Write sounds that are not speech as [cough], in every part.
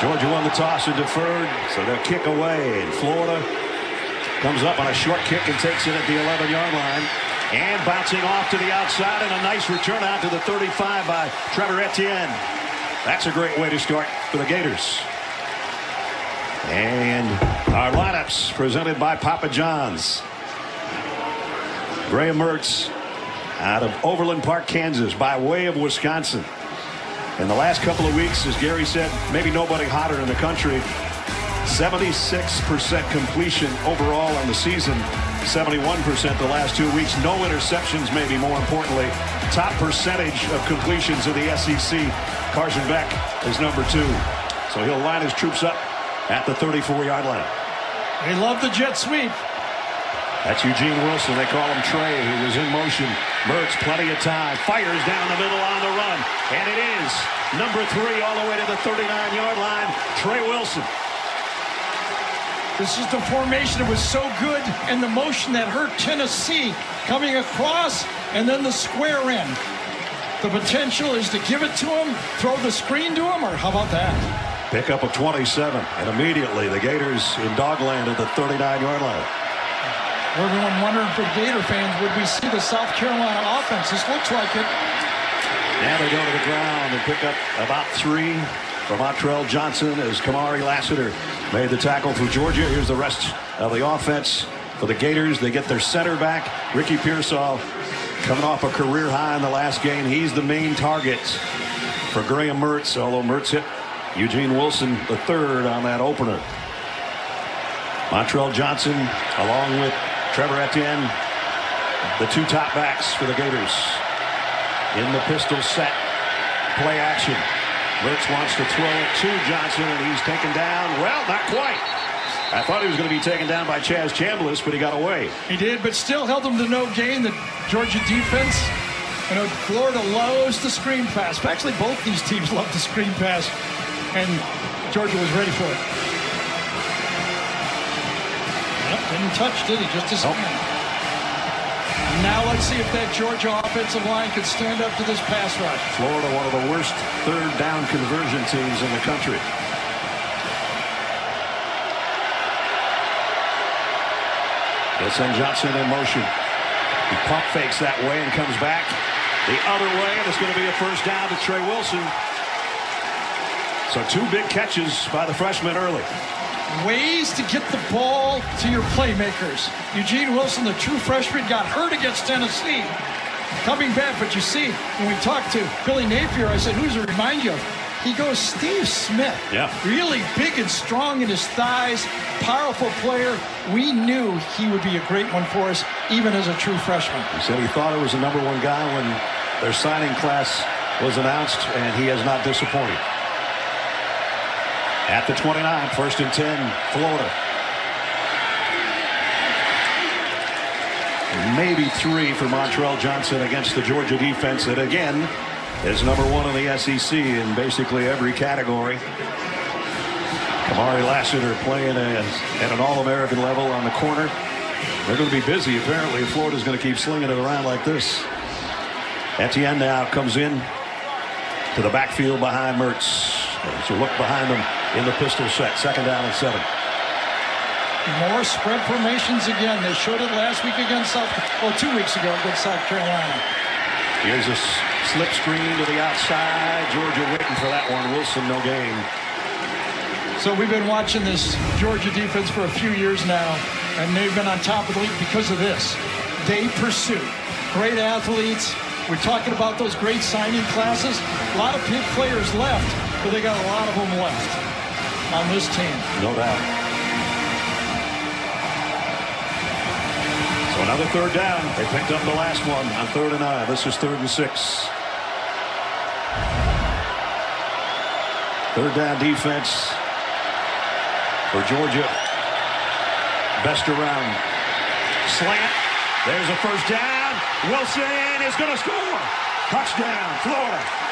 Georgia won the toss and deferred, so they'll kick away. And Florida comes up on a short kick and takes it at the 11-yard line. And bouncing off to the outside and a nice return out to the 35 by Trevor Etienne. That's a great way to start for the Gators. And our lineups presented by Papa John's. Graham Mertz out of Overland Park, Kansas, by way of Wisconsin. In the last couple of weeks, as Gary said, maybe nobody hotter in the country. 76% completion overall on the season. 71% the last two weeks. No interceptions, maybe more importantly. Top percentage of completions in the SEC. Carson Beck is number two. So he'll line his troops up at the 34-yard line. They love the jet sweep. That's Eugene Wilson. They call him Trey, who was in motion. Mertz, plenty of time. Fires down the middle on the run. And it is number three all the way to the 39-yard line. Trey Wilson. This is the formation that was so good and the motion that hurt Tennessee coming across and then the square in. The potential is to give it to him, throw the screen to him, or how about that? Pickup of 27, and immediately the Gators in dogland at the 39-yard line. Everyone wondering for Gator fans, would we see the South Carolina offense? This looks like it. Now they go to the ground and pick up about three for Montrell Johnson as Kamari Lassiter made the tackle for Georgia. Here's the rest of the offense for the Gators. They get their center back, Ricky Pearsall, coming off a career high in the last game. He's the main target for Graham Mertz, although Mertz hit Eugene Wilson the third on that opener. Montrell Johnson along with Trevor Etienne, the two top backs for the Gators in the pistol set play action. Mertz wants to throw it to Johnson, and he's taken down. Well, not quite. I thought he was going to be taken down by Chaz Chambliss, but he got away. He did, but still held him to no gain. The Georgia defense. You know, Florida loves the screen pass. Actually, both these teams [laughs] love the screen pass, and Georgia was ready for it. Yep, didn't touch, did he? Just his Nope. hand. Now let's see if that Georgia offensive line can stand up to this pass rush. Florida, one of the worst third down conversion teams in the country. They'll send Johnson in motion. He pump fakes that way and comes back the other way, and it's going to be a first down to Trey Wilson. So two big catches by the freshman early. Ways to get the ball to your playmakers. Eugene Wilson, the true freshman, got hurt against Tennessee. Coming back, but you see, when we talked to Billy Napier, I said, who's it remind you of? He goes, Steve Smith. Yeah. Really big and strong in his thighs, powerful player. We knew he would be a great one for us, even as a true freshman. He said he thought it was the number one guy when their signing class was announced, and he has not disappointed. At the 29, first and 10, Florida. Maybe three for Montrell Johnson against the Georgia defense that, again, is number one in the SEC in basically every category. Kamari Lassiter playing as, at an All-American level on the corner. They're going to be busy, apparently, Florida's going to keep slinging it around like this. Etienne now comes in to the backfield behind Mertz. As you look behind them in the pistol set, second down and seven. More spread formations again. They showed it last week against South, well, oh, two weeks ago against South Carolina. Here's a slip screen to the outside. Georgia waiting for that one. Wilson, no gain. So we've been watching this Georgia defense for a few years now, and they've been on top of the league because of this. They pursue great athletes. We're talking about those great signing classes. A lot of big players left, but they got a lot of them left on this team. No doubt. So another third down. They picked up the last one on third and nine. This is third and six. Third down defense for Georgia. Best around. Slant. There's a first down. Wilson is going to score. Touchdown, Florida.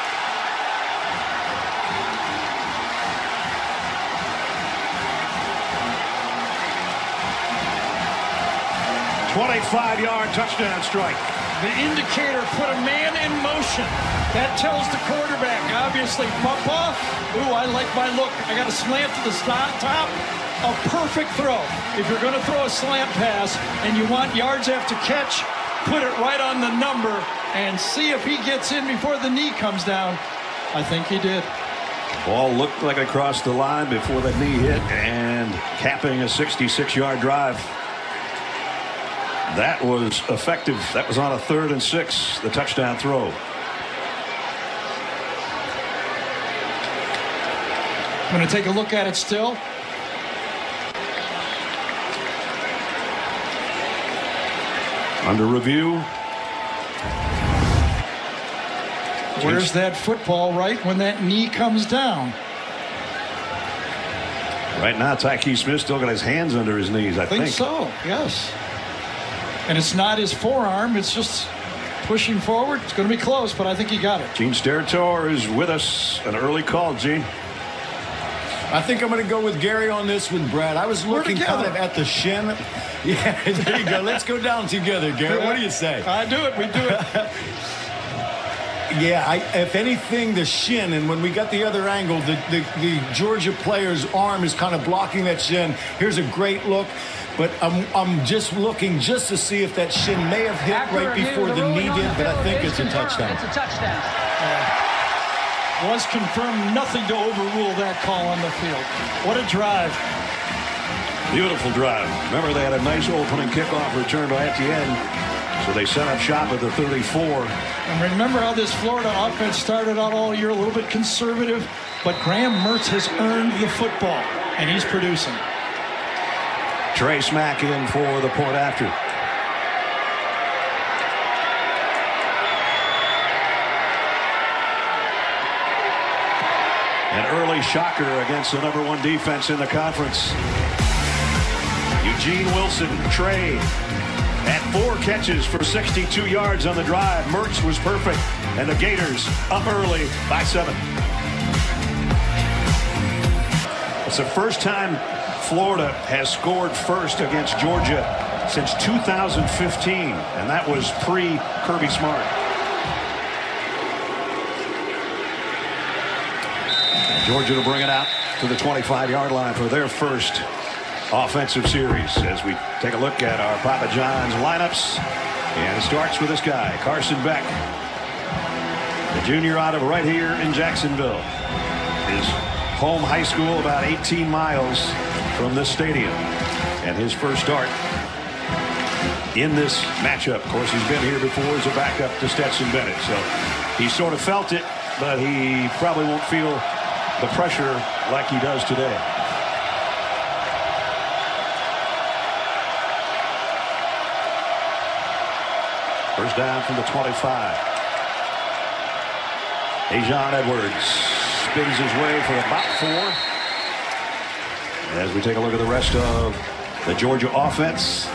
Twenty-five yard touchdown strike. the indicator put a man in motion. That tells the quarterback, obviously, Papa, ooh, I like my look. I got a slant to the top. A perfect throw. If you're going to throw a slant pass and you want yards after catch, put it right on the number and see if he gets in before the knee comes down. I think he did. Ball looked like it crossed the line before the knee hit and capping a 66-yard drive. That was effective. That was on a third and six, the touchdown throw. I'm going to take a look at it still. Under review. Where's that football right when that knee comes down? Right now, Tyke Smith still got his hands under his knees, I, I think, think. so, yes. And it's not his forearm, it's just pushing forward. It's going to be close, but I think he got it. Gene Steratore is with us. An early call, Gene. I think I'm going to go with Gary on this one, Brad. I was looking kind of at the shin. [laughs] Yeah, [laughs] there you go. Let's go down together, Gary. What do you say? I do it. We do it. [laughs] Yeah, I, if anything, the shin, and when we got the other angle, the, the, the, Georgia player's arm is kind of blocking that shin. Here's a great look, but I'm, I'm just looking just to see if that shin may have hit After right before the knee did, but I think it's a touchdown. It's a touchdown. Uh, was confirmed nothing to overrule that call on the field. What a drive. Beautiful drive. Remember, they had a nice opening kickoff return by Etienne. So they set up shop at the 34. And remember how this Florida offense started out all year a little bit conservative, but Graham Mertz has earned the football, and he's producing. Trey Smack in for the point after. An early shocker against the number one defense in the conference. Eugene Wilson, Trey, at four catches for 62 yards on the drive. Mertz was perfect, and the Gators up early by seven. It's the first time Florida has scored first against Georgia since 2015, and that was pre-Kirby Smart. Georgia to bring it out to the 25-yard line for their first offensive series as we take a look at our Papa John's lineups. And it starts with this guy, Carson Beck, the junior out of right here in Jacksonville. His home high school about 18 miles from this stadium. And his first start in this matchup. Of course, he's been here before as a backup to Stetson Bennett. So he sort of felt it, but he probably won't feel the pressure like he does today. First down from the 25. Daijun Edwards spins his way for about four. As we take a look at the rest of the Georgia offense.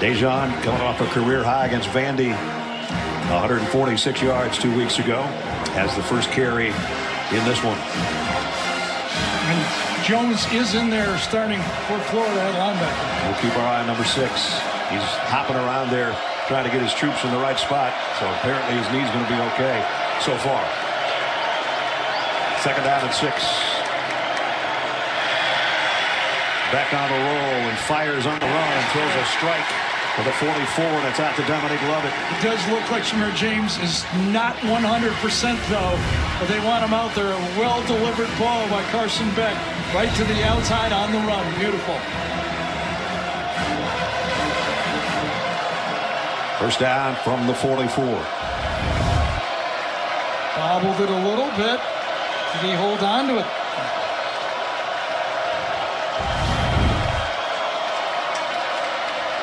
Daijun coming off a career high against Vandy. 146 yards two weeks ago. Has the first carry in this one. And Jones is in there starting for Florida at linebacker. We'll keep our eye on number six. He's hopping around there trying to get his troops in the right spot. So apparently his knee's going to be okay so far. Second down and six. Back on the roll and fires on the run and throws a strike for the 44, and it's out to Dominic Lovett. It does look like Shemar James is not 100% though, but they want him out there. A well-delivered ball by Carson Beck right to the outside on the run. Beautiful. First down from the 44. Bobbled it a little bit. He hold on to it?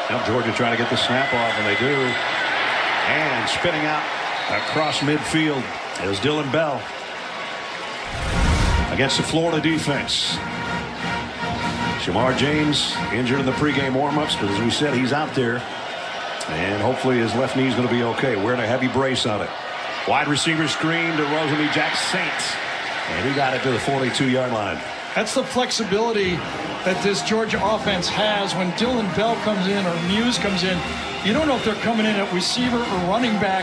Now Georgia trying to get the snap off, and they do. And spinning out across midfield is Dillon Bell against the Florida defense. Shemar James injured in the pregame warmups, but as we said, he's out there. And hopefully his left knee is going to be okay. Wearing a heavy brace on it. Wide receiver screen to Rosemy Jack Saints. And he got it to the 42-yard line. That's the flexibility that this Georgia offense has when Dillon Bell comes in or Mews comes in. You don't know if they're coming in at receiver or running back.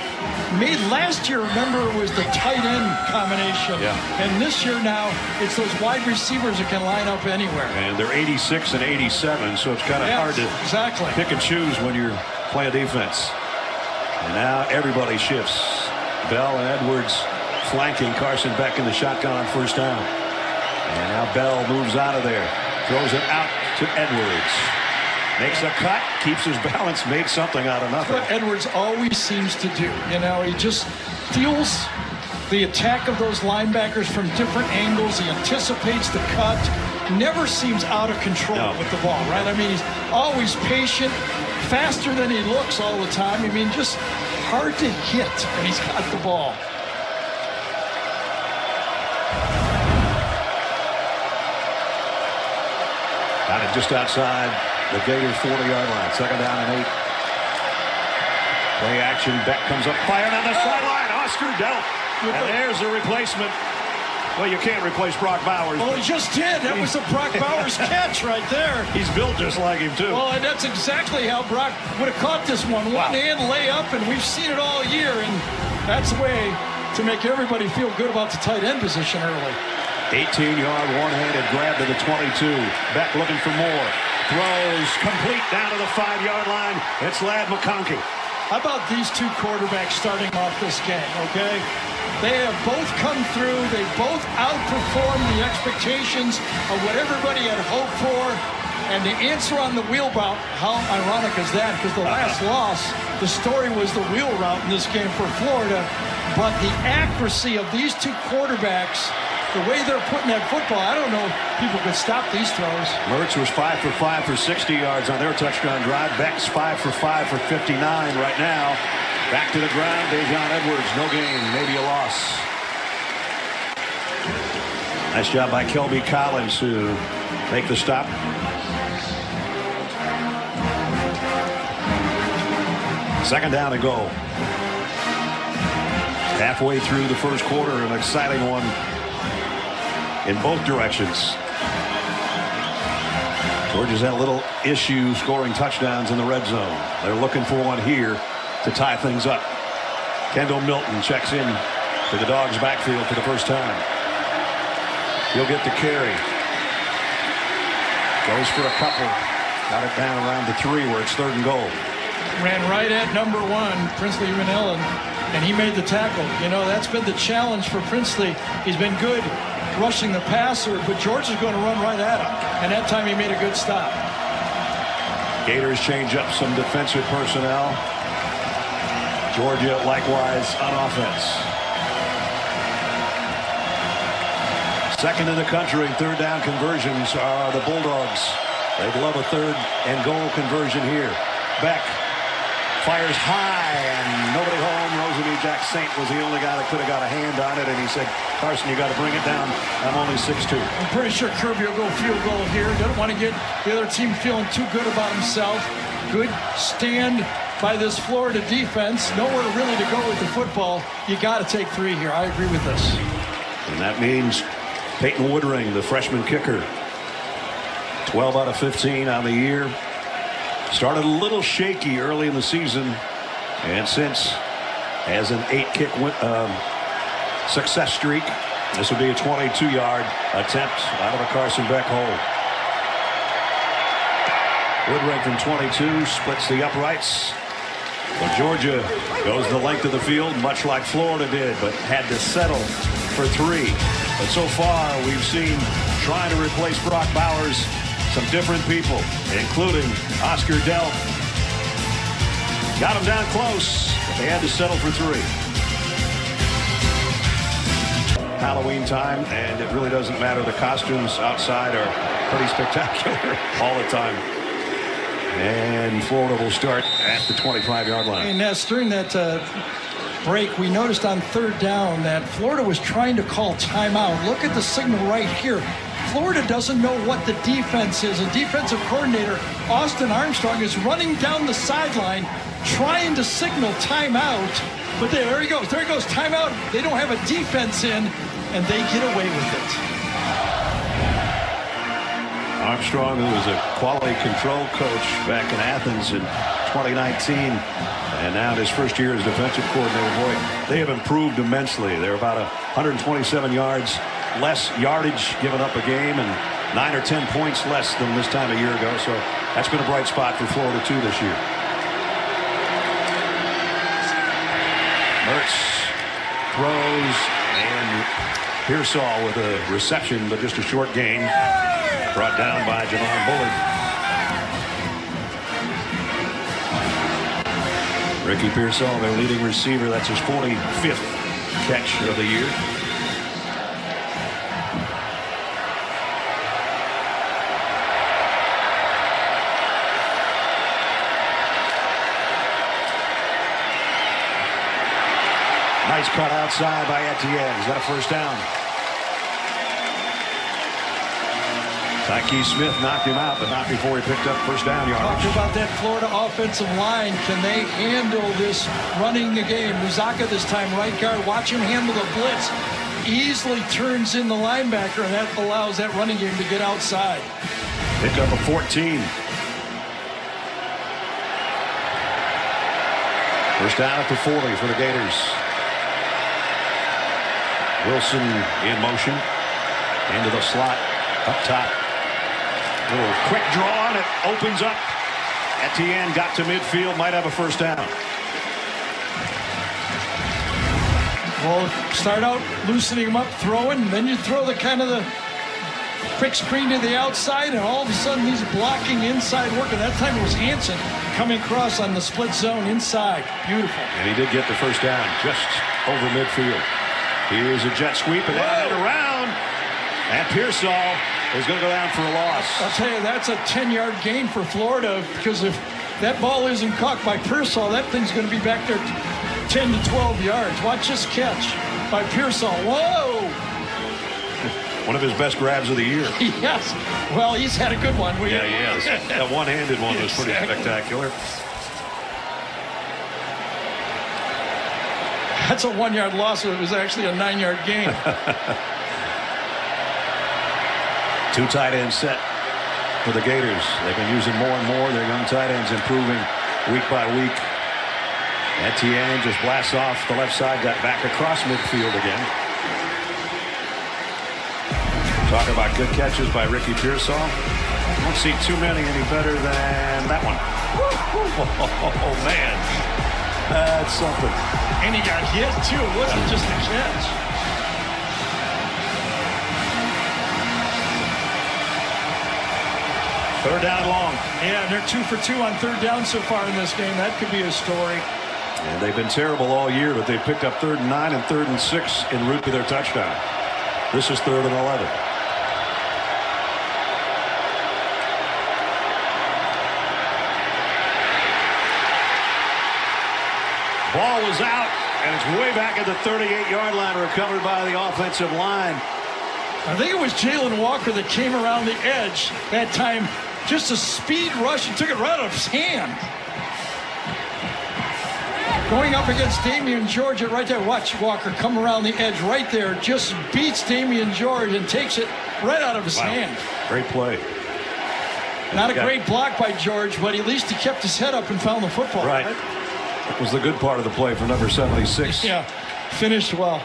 Made last year, remember, it was the tight end combination. Yeah. And this year now, it's those wide receivers that can line up anywhere. And they're 86 and 87, so it's kind of Yes, hard to exactly. pick and choose when you're playing defense. And now everybody shifts. Bell and Edwards flanking Carson Beck in the shotgun on first down. And now Bell moves out of there. Throws it out to Edwards. Makes a cut, keeps his [laughs] balance, made something out of nothing. what Edwards always seems to do. You know, he just feels the attack of those linebackers from different angles. He anticipates the cut. Never seems out of control No. with the ball, right? I mean, he's always patient, faster than he looks all the time. I mean, just hard to hit and he's got the ball. It just outside the Gators 40-yard line. Second down and eight. Play action. Beck comes up firing on the sideline. Oscar Delp. And there's the replacement. Well, you can't replace Brock Bowers. Well, he just did. That was a Brock [laughs] Bowers catch right there. He's built just like him, too. Well, and that's exactly how Brock would have caught this one. One hand layup, and we've seen it all year. And that's the way to make everybody feel good about the tight end position early. 18-yard one-handed grab to the 22. Beck looking for more. Throws complete down to the five-yard line. It's Ladd McConkey. How about these two quarterbacks starting off this game, okay? They have both come through. They both outperformed the expectations of what everybody had hoped for. And the answer on the wheel route, how ironic is that? Because the last uh-huh. loss, the story was the wheel route in this game for Florida. But the accuracy of these two quarterbacks, the way they're putting that football, I don't know if people could stop these throws. Mertz was five for five for 60 yards on their touchdown drive. Beck's five for five for 59 right now. Back to the ground. Daijun Edwards. No gain. Maybe a loss. Nice job by Kelby Collins to make the stop. Second down to go. Halfway through the first quarter, an exciting one in both directions. Georgia's had a little issue scoring touchdowns in the red zone. They're looking for one here to tie things up. Kendall Milton checks in to the Dogs backfield for the first time. He'll get the carry. Goes for a couple. Got it down around the three where it's third and goal. ran right at number one, Princely Umanmielen, and he made the tackle. You know, that's been the challenge for Princely. He's been good rushing the passer, but George is going to run right at him. And that time he made a good stop. Gators change up some defensive personnel. Georgia likewise on offense. Second in the country third down conversions are the Bulldogs. They'd love a third and goal conversion here. Beck fires high and nobody home. Rosemy-Jacksaint was the only guy that could have got a hand on it and he said, Carson, you got to bring it down. I'm only 6'2". I'm pretty sure Kirby will go field goal here. Doesn't want to get the other team feeling too good about himself. Good stand by this Florida defense. Nowhere really to go with the football. You got to take three here. I agree with this. And that means Peyton Woodring, the freshman kicker, 12 out of 15 on the year. Started a little shaky early in the season, and since has an eight-kick um, success streak. This would be a 22-yard attempt out of a Carson Beck hole. Woodring from 22 splits the uprights. But Georgia goes the length of the field, much like Florida did, but had to settle for three. But so far, we've seen trying to replace Brock Bowers some different people, including Oscar Delp. Got him down close, but they had to settle for three. Halloween time, and it really doesn't matter. The costumes outside are pretty spectacular [laughs] all the time. And Florida will start at the 25-yard line. And that's during that uh, break, we noticed on third down that Florida was trying to call timeout. Look at the signal right here. Florida doesn't know what the defense is. A defensive coordinator, Austin Armstrong, is running down the sideline trying to signal timeout. But there he goes. There he goes. Timeout. They don't have a defense in, and they get away with it. Armstrong, who was a quality control coach back in Athens in 2019, and now in his first year as defensive coordinator. Boy, they have improved immensely. They're about 127 yards less yardage given up a game and nine or ten points less than this time a year ago. So that's been a bright spot for Florida too this year. Mertz throws and Pearsall with a reception, but just a short gain. Brought down by Javon Bullard. Ricky Pearsall, their leading receiver. That's his 45th catch of the year. Nice cut outside by Etienne. Is that a first down? Tyke Smith knocked him out, but not before he picked up first down yardage. Talk about that Florida offensive line. Can they handle this running the game? Mazzccua this time, right guard. Watch him handle the blitz. Easily turns in the linebacker, and that allows that running game to get outside. Pick up a 14. First down at the 40 for the Gators. Wilson in motion. Into the slot. Up top. Little quick draw and it opens up. Etienne got to midfield. Might have a first down. Well, start out loosening him up, throwing, then you throw the kind of the quick screen to the outside, and all of a sudden he's blocking inside working. That time it was Hansen coming across on the split zone inside. Beautiful. And he did get the first down just over midfield. Here's a jet sweep and then around. And Pearsall is going to go down for a loss. I'll tell you, that's a 10-yard gain for Florida because if that ball isn't caught by Pearsall, that thing's going to be back there 10 to 12 yards. Watch this catch by Pearsall. Whoa! [laughs] One of his best grabs of the year. [laughs] Yes. Well, he's had a good one. We, Yeah, he has. that one-handed one was pretty Exactly. spectacular. That's a one-yard loss. so It was actually a nine-yard gain. [laughs] Two tight end set for the Gators. They've been using more and more. Their young tight ends improving week by week. Etienne just blasts off the left side, got back across midfield again. Talk about good catches by Ricky Pearsall. Don't see too many any better than that one. [laughs] Oh, man. That's something. and he got hit, too. It wasn't just a catch. Third down long. Yeah, and they're two for two on third down so far in this game. That could be a story. And they've been terrible all year, but they picked up third and nine and third and six en route to their touchdown. This is third and 11. Ball was out, and it's way back at the 38-yard line, recovered by the offensive line. I think it was Jalon Walker that came around the edge that time. Just a speed rush and took it right out of his hand. Going up against Damieon George at right there. Watch Walker come around the edge right there. Just beats Damieon George and takes it right out of his hand. Great play. Not a great block by George, but at least he kept his head up and found the football. Right. That was the good part of the play for number 76. Yeah. Finished well.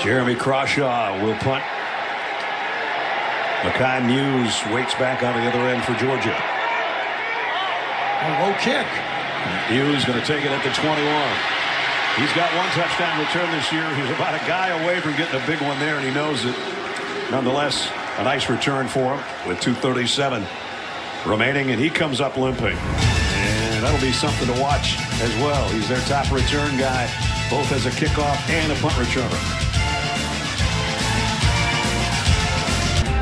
Jeremy Crawshaw will punt. Mekhi Mews waits back on the other end for Georgia. A low kick. Mews going to take it at the 21. He's got one touchdown return this year. He's about a guy away from getting a big one there, and he knows it. Nonetheless, a nice return for him with 237 remaining, and he comes up limping. That'll be something to watch as well. He's their top return guy, both as a kickoff and a punt returner.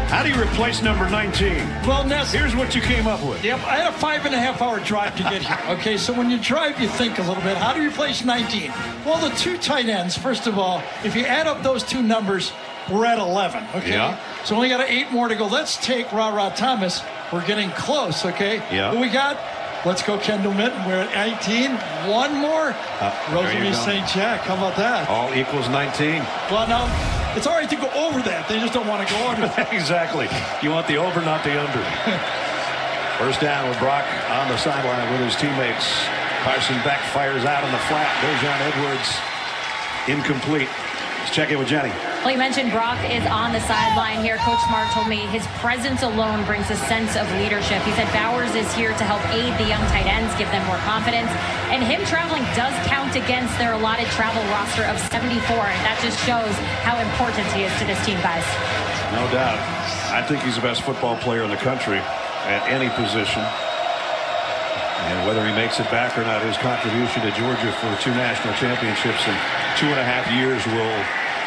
How do you replace number 19? Well, Ness, Here's what you came up with. Yep, I had a five and a half hour drive to get here. Okay, so when you drive, you think a little bit. How do you replace 19? Well, the two tight ends, first of all, if you add up those two numbers, we're at 11. Okay. Yeah. So only got eight more to go. Let's take Ra Ra Thomas. We're getting close. Okay. Yeah. We got Let's go, Kendall Milton. We're at 18. One more. Uh, you St. Jack. How about that? All equals 19. Well, now, it's all right to go over that. They just don't want to go under. [laughs] exactly. You want the over, not the under. [laughs] First down with Brock on the sideline with his teammates. Carson Beck fires out on the flat. Daijun Edwards incomplete. Let's check in with Jenny. Well, you mentioned Brock is on the sideline here. Coach Smart told me his presence alone brings a sense of leadership. He said Bowers is here to help aid the young tight ends, give them more confidence. And him traveling does count against their allotted travel roster of 74. And that just shows how important he is to this team, guys. No doubt. I think he's the best football player in the country at any position. And whether he makes it back or not, his contribution to Georgia for two national championships in two and a half years will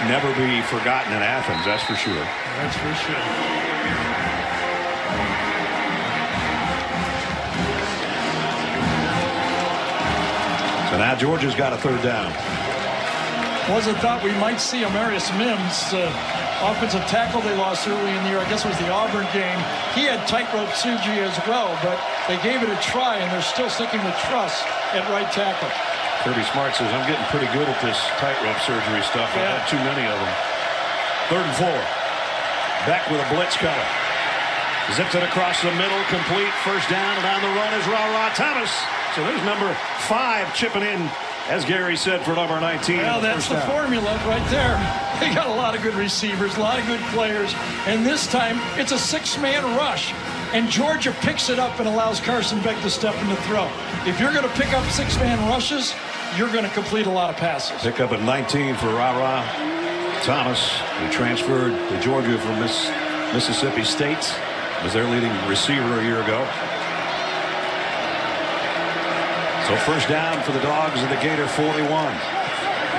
never be forgotten in Athens, that's for sure. That's for sure. So now Georgia's got a third down. Was it thought we might see Amarius Mims, uh, offensive tackle they lost early in the year. I guess it was the Auburn game. He had tightrope surgery as well, but they gave it a try, and they're still sticking with Truss at right tackle. Kirby Smart says, I'm getting pretty good at this tightrope surgery stuff. I've Yeah. had too many of them. Third and four. Back with a blitz cutter. Zips it across the middle, complete. First down, and on the run is Ra-Ra Thomas. So there's number five chipping in, as Gary said, for number 19. Well, the that's the down. formula right there. [laughs] They got a lot of good receivers, a lot of good players, and this time it's a six-man rush. And Georgia picks it up and allows Carson Beck to step in the throw. If you're going to pick up six-man rushes, you're going to complete a lot of passes. Pick up at 19 for Ra Thomas, who transferred to Georgia from Miss, Mississippi State, was their leading receiver a year ago. So first down for the Dogs of the Gator 41.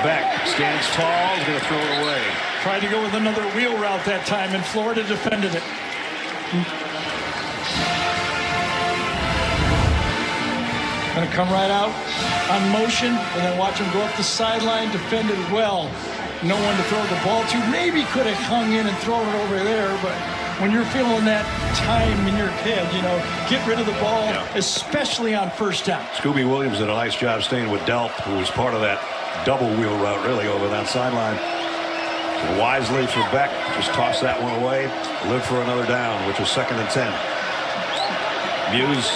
Beck stands tall, is going to throw it away. Tried to go with another wheel route that time, and Florida defended it. Going to come right out on motion, and then watch him go up the sideline, defended well. No one to throw the ball to. Maybe could have hung in and thrown it over there, but when you're feeling that time in your head, you know, get rid of the ball, Yeah. especially on first down. Scooby Williams did a nice job staying with Delp, who was part of that double wheel route, really, over that sideline. So wisely for Beck, just toss that one away, live for another down, which was second and 10. Mews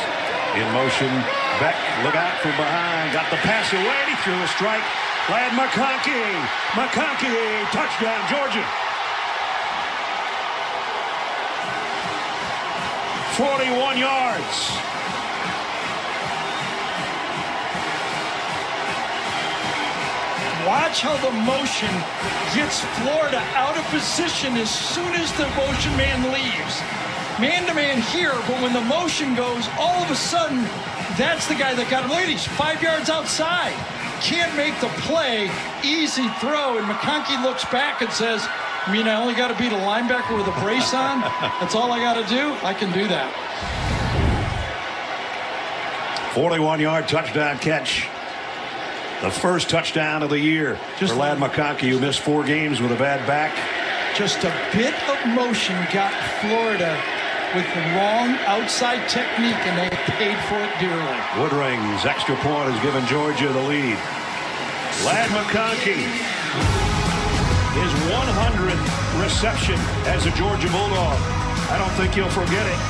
in motion. Beck, look out from behind. Got the pass away. He threw a strike. Ladd McConkey. McConkey, touchdown, Georgia. 41 yards. Watch how the motion gets Florida out of position as soon as the motion man leaves. Man to man here, but when the motion goes, all of a sudden, that's the guy that got him. Look at he's five yards outside. Can't make the play. Easy throw. And McConkey looks back and says, I mean, I only got to beat a linebacker with a brace on. That's all I got to do. I can do that. 41 yard touchdown catch. The first touchdown of the year Just for Ladd McConkey, who missed four games with a bad back. Just a bit of motion got Florida with the wrong outside technique, and they paid for it dearly. Woodring's extra point has given Georgia the lead. Ladd McConkey, his 100th reception as a Georgia Bulldog. I don't think he'll forget it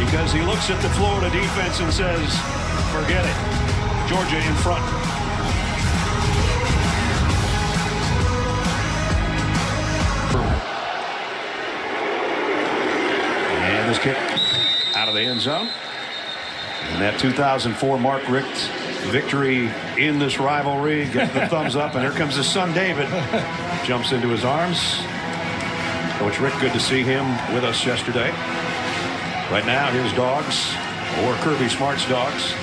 because he looks at the Florida defense and says, forget it. Georgia in front. Kick out of the end zone. And that 2004 Mark Richt victory in this rivalry gets the thumbs up. And here comes his son David. Jumps into his arms. Coach Richt, good to see him with us yesterday. Right now, his dogs, or Kirby Smart's dogs,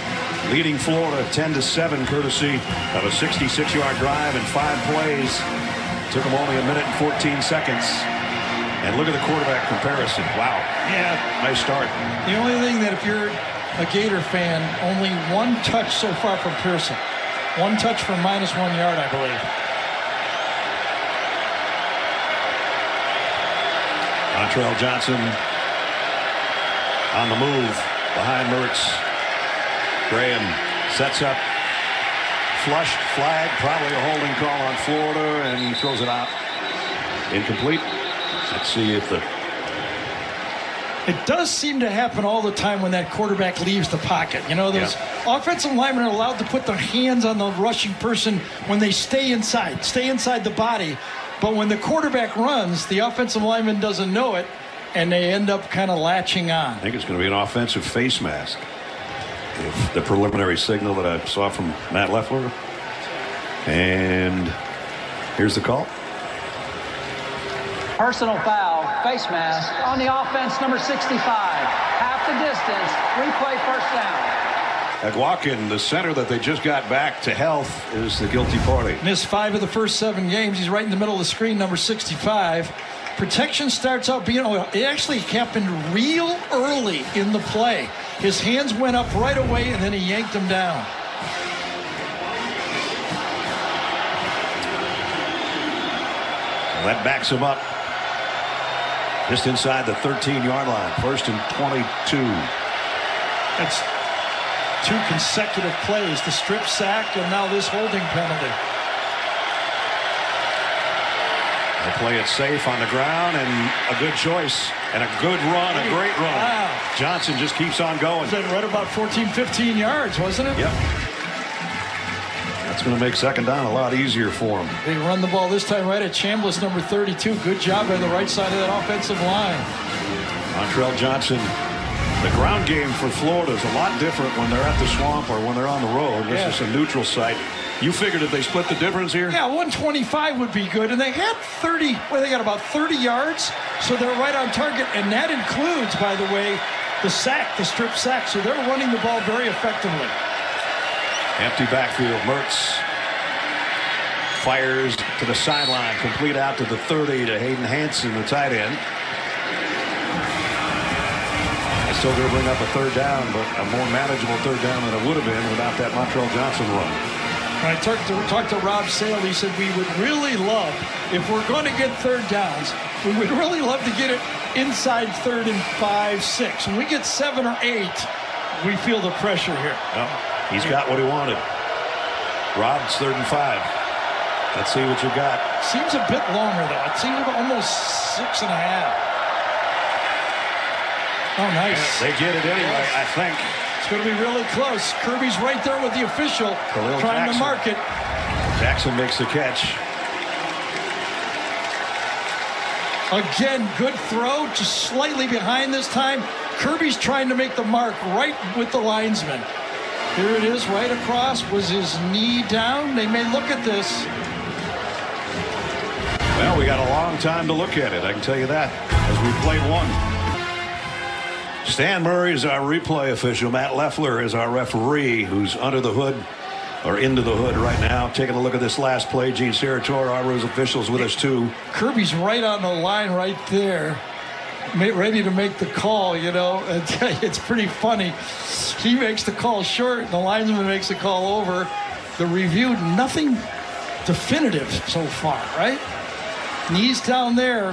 leading Florida 10 to 7, courtesy of a 66 yard drive in five plays. Took them only a minute and 14 seconds. And look at the quarterback comparison. Wow. Yeah. Nice start. The only thing that if you're a Gator fan, only one touch so far from Pearson. One touch for minus one yard, I believe. Montrell Johnson on the move behind Mertz. Graham sets up. Flushed flag, probably a holding call on Florida, and he throws it out. Incomplete. Let's see if the It does seem to happen all the time when that quarterback leaves the pocket. You know, those Yeah. offensive linemen are allowed to put their hands on the rushing person when they stay inside, stay inside the body. But when the quarterback runs, the offensive lineman doesn't know it, and they end up kind of latching on. I think it's going to be an offensive face mask. If the preliminary signal that I saw from Matt Loeffler. And here's the call. Personal foul, face mask on the offense, number 65. Half the distance, replay first down. Eguakun, the center that they just got back to health, is the guilty party. Missed five of the first seven games. He's right in the middle of the screen, number 65. Protection starts out being, oh, it actually happened real early in the play. His hands went up right away and then he yanked them down. And that backs him up just inside the 13 yard line. First and 22. That's two consecutive plays the strip sack and now this holding penalty. They play it safe on the ground and a good choice and a good run, a great run. Wow. Johnson just keeps on going. Right about 14, 15 yards, wasn't it? Yep. That's going to make second down a lot easier for him. They run the ball this time right at Chambliss, number 32. Good job by the right side of that offensive line. Montrell Johnson. The ground game for Florida is a lot different when they're at the swamp or when they're on the road. This Yeah. is a neutral site. You figured if they split the difference here? Yeah, 125 would be good. And they had 30, well, they got about 30 yards, so they're right on target. And that includes, by the way, the sack, the strip sack. So they're running the ball very effectively. Empty backfield. Mertz fires to the sideline, complete out to the 30 to Hayden Hansen, the tight end. They still going to bring up a third down, but a more manageable third down than it would have been without that Montrell Johnson run. When I talked to, talked to Rob Sale, he said we would really love, if we're going to get third downs, we would really love to get it inside third and five, six. When we get seven or eight, we feel the pressure here. Well, he's got what he wanted. Rob's third and five. Let's see what you got. Seems a bit longer though. It seems almost six and a half. Oh, nice. They get it anyway, I think. It's going to be really close. Kirby's right there with the official, Kahleil trying to mark it. Jackson makes the catch. Again, good throw, just slightly behind this time. Kirby's trying to make the mark right with the linesman. Here it is, right across. Was his knee down? They may look at this. Well, we got a long time to look at it. I can tell you that as we play one. Stan Murray is our replay official. Matt Loeffler is our referee who's under the hood or into the hood right now. Taking a look at this last play. Gene Steratore, our rules officials with us too. Kirby's right on the line right there, ready to make the call, you know. [laughs] It's pretty funny. He makes the call short, the linesman makes the call over. The review, nothing definitive so far, right? Knees down there.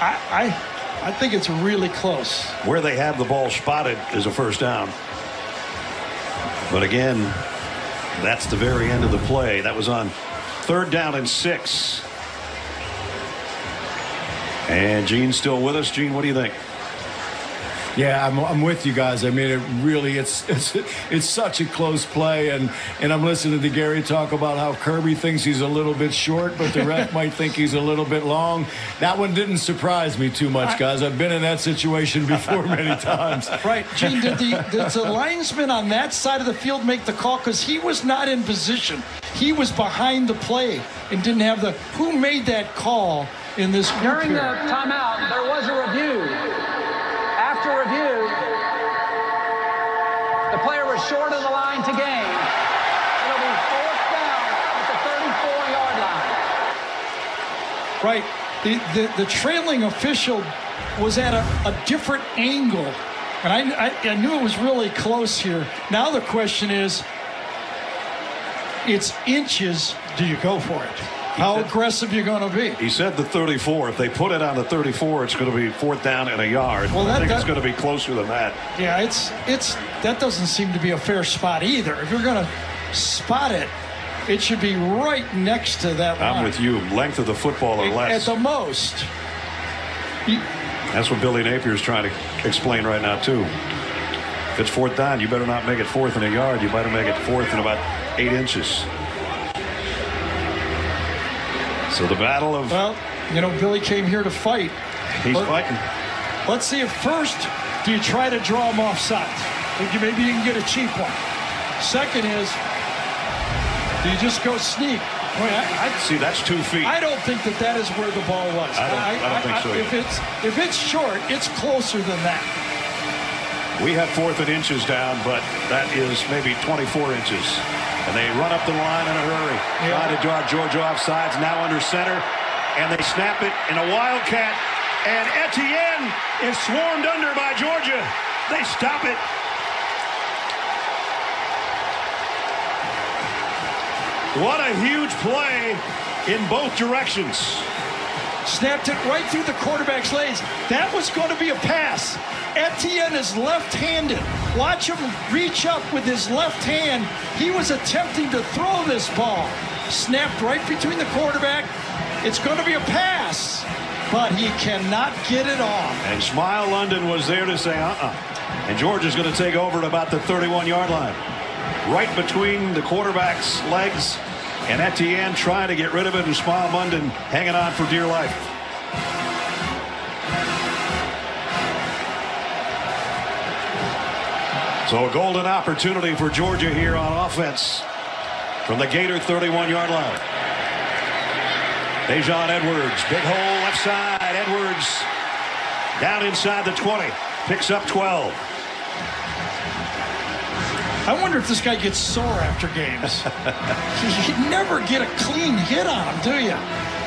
I, I, I think it's really close. Where they have the ball spotted is a first down. But again, that's the very end of the play. That was on third down and six. And Gene's still with us. Gene, what do you think? Yeah, I'm, I'm with you guys. I mean, it really it's [laughs] it's it's such a close play, and and I'm listening to Gary talk about how Kirby thinks he's a little bit short, but the ref [laughs] might think he's a little bit long. That one didn't surprise me too much, guys. I've been in that situation before [laughs] many times. Right, Gene, did the, did the linesman on that side of the field make the call? Because he was not in position. He was behind the play and didn't have the. Who made that call in this group During the timeout, there was a review. After review, the player was short of the line to gain. It'll be fourth down at the 34-yard line. Right, the, the, the trailing official was at a, a different angle. And I, I, I knew it was really close here. Now the question is it's inches. Do you go for it? How aggressive you going to be? He said the 34. If they put it on the 34, it's going to be fourth down and a yard. Well, I that- think it's going to be closer than that. Yeah, it's it's that doesn't seem to be a fair spot either. If you're going to spot it, it should be right next to that. I'm with you. Length of the football or less. At the most. That's what Billy Napier is trying to explain right now, too. If it's fourth down, you better not make it fourth and a yard. You better make it fourth and about eight inches. So the battle of Well, you know, Billy came here to fight. he's But fighting. Let's see if first, do you try to draw him offside? Think you- Maybe you can get a cheap one. Second is, do you just go sneak? Boy, I, I, See, that's two feet. I don't think that that is where the ball was. I don't- I don't think so If it's if it's short, it's closer than that. We have fourth and inches down, but that is maybe 24 inches. And they run up the line in a hurry. Yeah. Try to draw Georgia off sides, now under center. And they snap it in a wildcat. And Etienne is swarmed under by Georgia. They stop it. What a huge play in both directions. Snapped it right through the quarterback's legs. That was going to be a pass. Etienne is left-handed. Watch him reach up with his left hand. He was attempting to throw this ball. Snapped right between the quarterback. It's going to be a pass, but he cannot get it off. And Smael Mondon was there to say, uh-uh. And George is going to take over at about the 31-yard line. Right between the quarterback's legs and Etienne trying to get rid of it and Smael Mondon hanging on for dear life. So a golden opportunity for Georgia here on offense from the Gator 31-yard line. Daijun Edwards, big hole left side. Edwards down inside the 20. Picks up 12. I wonder if this guy gets sore after games. [laughs] you never get a clean hit on him, do you?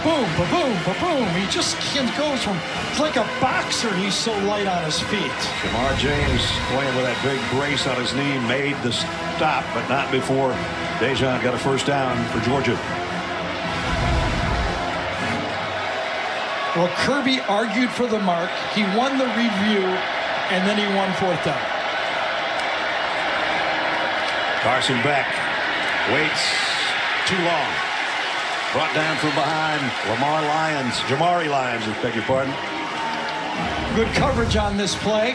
Boom, ba boom, ba boom. He just goes from, it's like a boxer. He's so light on his feet. Shemar James playing with that big brace on his knee made the stop, but not before Daijun got a first down for Georgia. Well, Kirby argued for the mark. He won the review, and then he won fourth down. Carson Beck waits too long. Brought down from behind Lamar Lyons, Jamari Lyons, I beg your pardon. Good coverage on this play.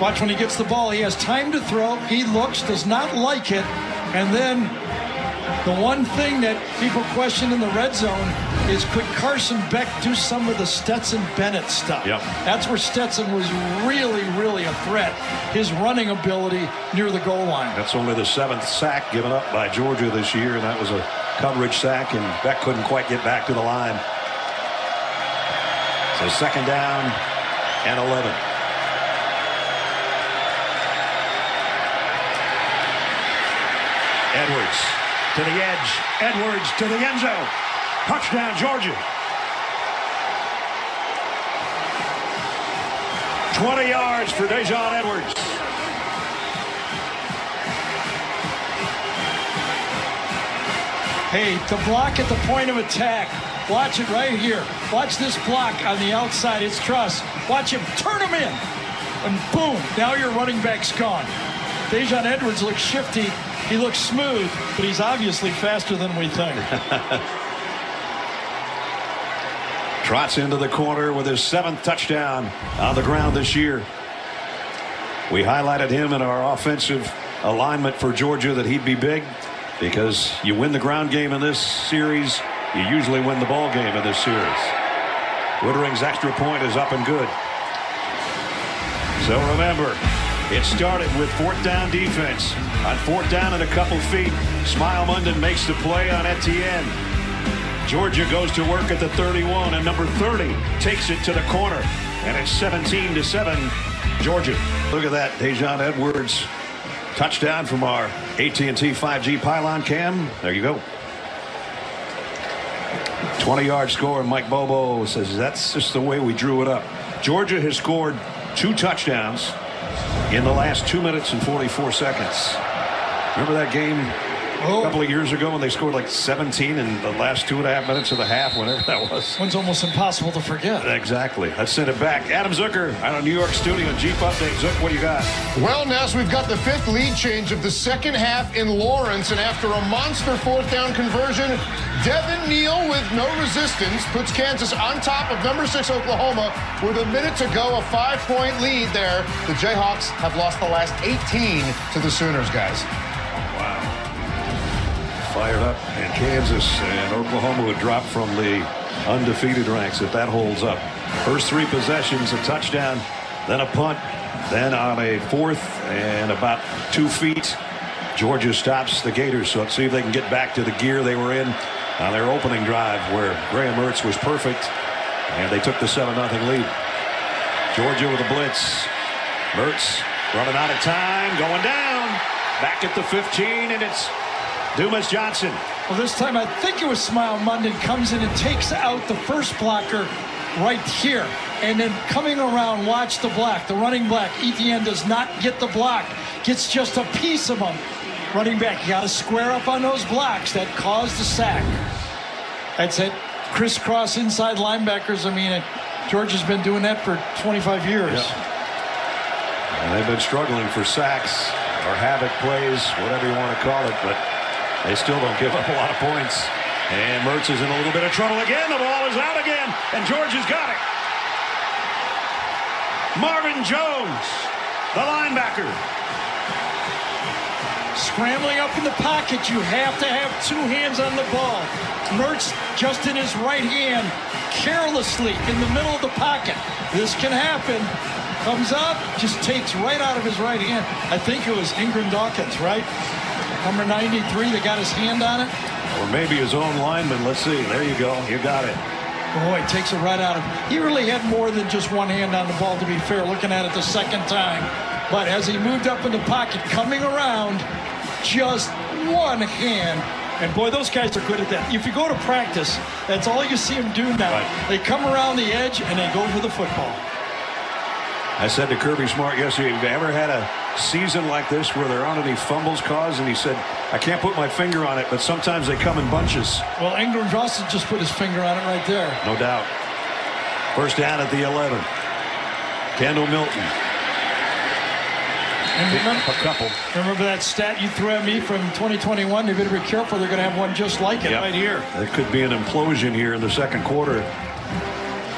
Watch when he gets the ball. He has time to throw. He looks, does not like it. And then the one thing that people question in the red zone is could Carson Beck do some of the Stetson Bennett stuff? Yep. That's where Stetson was really, really a threat. His running ability near the goal line. That's only the seventh sack given up by Georgia this year, and that was a coverage sack, and Beck couldn't quite get back to the line. So second down and 11. Edwards to the edge. Edwards to the end zone. Touchdown, Georgia. 20 yards for Daijun Edwards. Hey, the block at the point of attack. Watch it right here. Watch this block on the outside. It's Truss. Watch him turn him in. And boom, now your running back's gone. Daijun Edwards looks shifty. He looks smooth, but he's obviously faster than we think. [laughs] Trots into the corner with his seventh touchdown on the ground this year. We highlighted him in our offensive alignment for Georgia that he'd be big because you win the ground game in this series, you usually win the ball game in this series. Woodring's extra point is up and good. So remember, it started with fourth down defense. On fourth down and a couple feet, Smael Mondon makes the play on Etienne. Georgia goes to work at the 31, and number 30 takes it to the corner. And it's 17 to 7, Georgia. Look at that, Daijun Edwards. Touchdown from our AT&T 5G pylon cam. There you go. 20-yard score, and Mike Bobo says that's just the way we drew it up. Georgia has scored two touchdowns in the last two minutes and 44 seconds. Remember that game Oh. a couple of years ago when they scored like 17 in the last two and a half minutes of the half, whenever that was. One's almost impossible to forget. Exactly. Let's send it back. Adam Zucker out of New York studio. Jeep update. Zook, what do you got? Well, Ness, we've got the fifth lead change of the second half in Lawrence, and after a monster fourth down conversion, Devin Neal with no resistance puts Kansas on top of number six Oklahoma with a minute to go, a five-point lead there. The Jayhawks have lost the last 18 to the Sooners, guys. Fired up, and Kansas and Oklahoma would drop from the undefeated ranks if that holds up. First three possessions, a touchdown, then a punt, then on a fourth and about two feet, Georgia stops the Gators. So let's see if they can get back to the gear they were in on their opening drive where Graham Mertz was perfect and they took the 7 0 lead. Georgia with a blitz. Mertz running out of time, going down. Back at the 15, and it's Dumas Johnson. Well, this time I think it was Smael Mondon comes in and takes out the first blocker right here. And then coming around, watch the black, the running black. Etienne does not get the block, gets just a piece of him. Running back, you got to square up on those blocks that caused the sack. That's it. Crisscross inside linebackers. I mean, George has been doing that for 25 years. Yeah. And they've been struggling for sacks or havoc plays, whatever you want to call it, but they still don't give up a lot of points. And Mertz is in a little bit of trouble again. The ball is out again, and George has got it. Marvin Jones, the linebacker. Scrambling up in the pocket, you have to have two hands on the ball. Mertz just in his right hand, carelessly in the middle of the pocket. This can happen. Comes up, just takes right out of his right hand. I think it was Ingram Dawkins, right? Number 93 that got his hand on it. Or maybe his own lineman. Let's see. There you go. You got it. Boy, takes it right out of him. He really had more than just one hand on the ball, to be fair, looking at it the second time. But as he moved up in the pocket, coming around, just one hand. And boy, those guys are good at that. If you go to practice, that's all you see them do now. Right. They come around the edge and they go for the football. I said to Kirby Smart yesterday, have you ever had a season like this where there aren't any fumbles caused? And he said, I can't put my finger on it, but sometimes they come in bunches. Well, Ingram Johnson just put his finger on it right there. No doubt. First down at the 11. Kendall Milton. And remember, a couple. Remember that stat you threw at me from 2021? They better be careful. They're going to have one just like it yep. right here. There could be an implosion here in the second quarter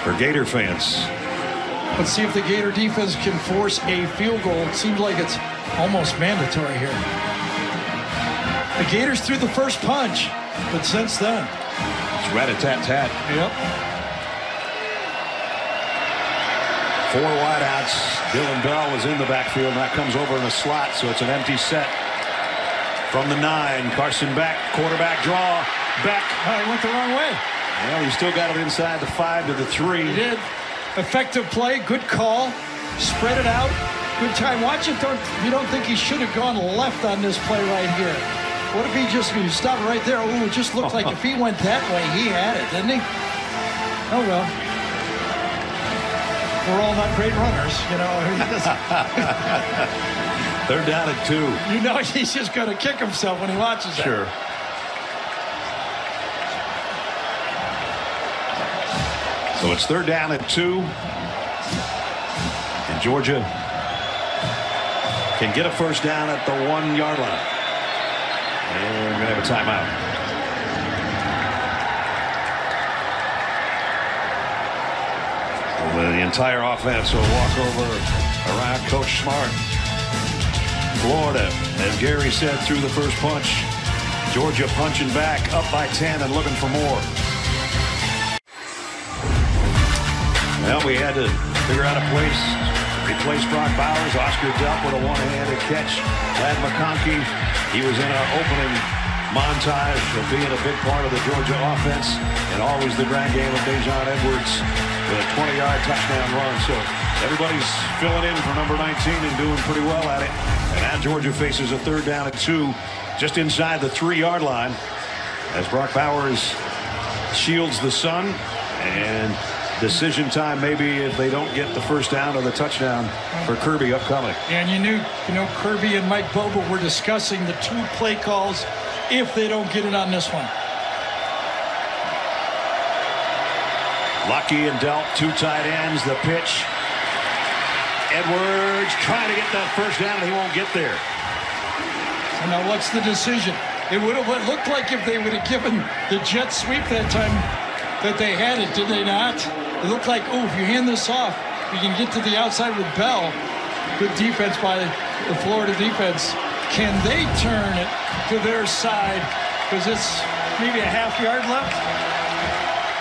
for Gator fans. Let's see if the Gator defense can force a field goal. It seems like it's almost mandatory here. The Gators threw the first punch, but since then. It's rat-a-tat-tat. Yep. Four wideouts. Dillon Bell was in the backfield. And that comes over in the slot, so it's an empty set. From the nine, Carson Beck, quarterback draw. Beck. Oh, ah, he went the wrong way. Well, he still got it inside the five to the three. He did. Effective play, good call. Spread it out. Good time. Watch it. Don't you don't think he should have gone left on this play right here? What if he just he stopped right there? Ooh, it just looked like if he went that way, he had it, didn't he? Oh well. We're all not great runners, you know. [laughs] They're down at two. You know [laughs] he's just going to kick himself when he watches that. Sure. So it's third down at two. And Georgia can get a first down at the one yard line. And we're going to have a timeout. The entire offense will walk over around Coach Smart. Florida, as Gary said, through the first punch. Georgia punching back up by 10 and looking for more. Well, we had to figure out a place replace Brock Bowers. Oscar Delp with a one-handed catch. Ladd McConkey, he was in our opening montage of being a big part of the Georgia offense and always the grand game of Daijun Edwards with a 20-yard touchdown run. So everybody's filling in for number 19 and doing pretty well at it. And now Georgia faces a third down at two just inside the three-yard line as Brock Bowers shields the sun and decision time maybe if they don't get the first down or the touchdown for Kirby upcoming. And you knew, you know, Kirby and Mike Bobo were discussing the two play calls if they don't get it on this one. Luckie and Delp, two tight ends. The pitch. Edwards trying to get that first down, and he won't get there. And now what's the decision? It would have looked like if they would have given the jet sweep that time that they had it, did they not? It looked like, oh, if you hand this off, you can get to the outside with Bell. Good defense by the Florida defense. Can they turn it to their side? Because it's maybe a half yard left.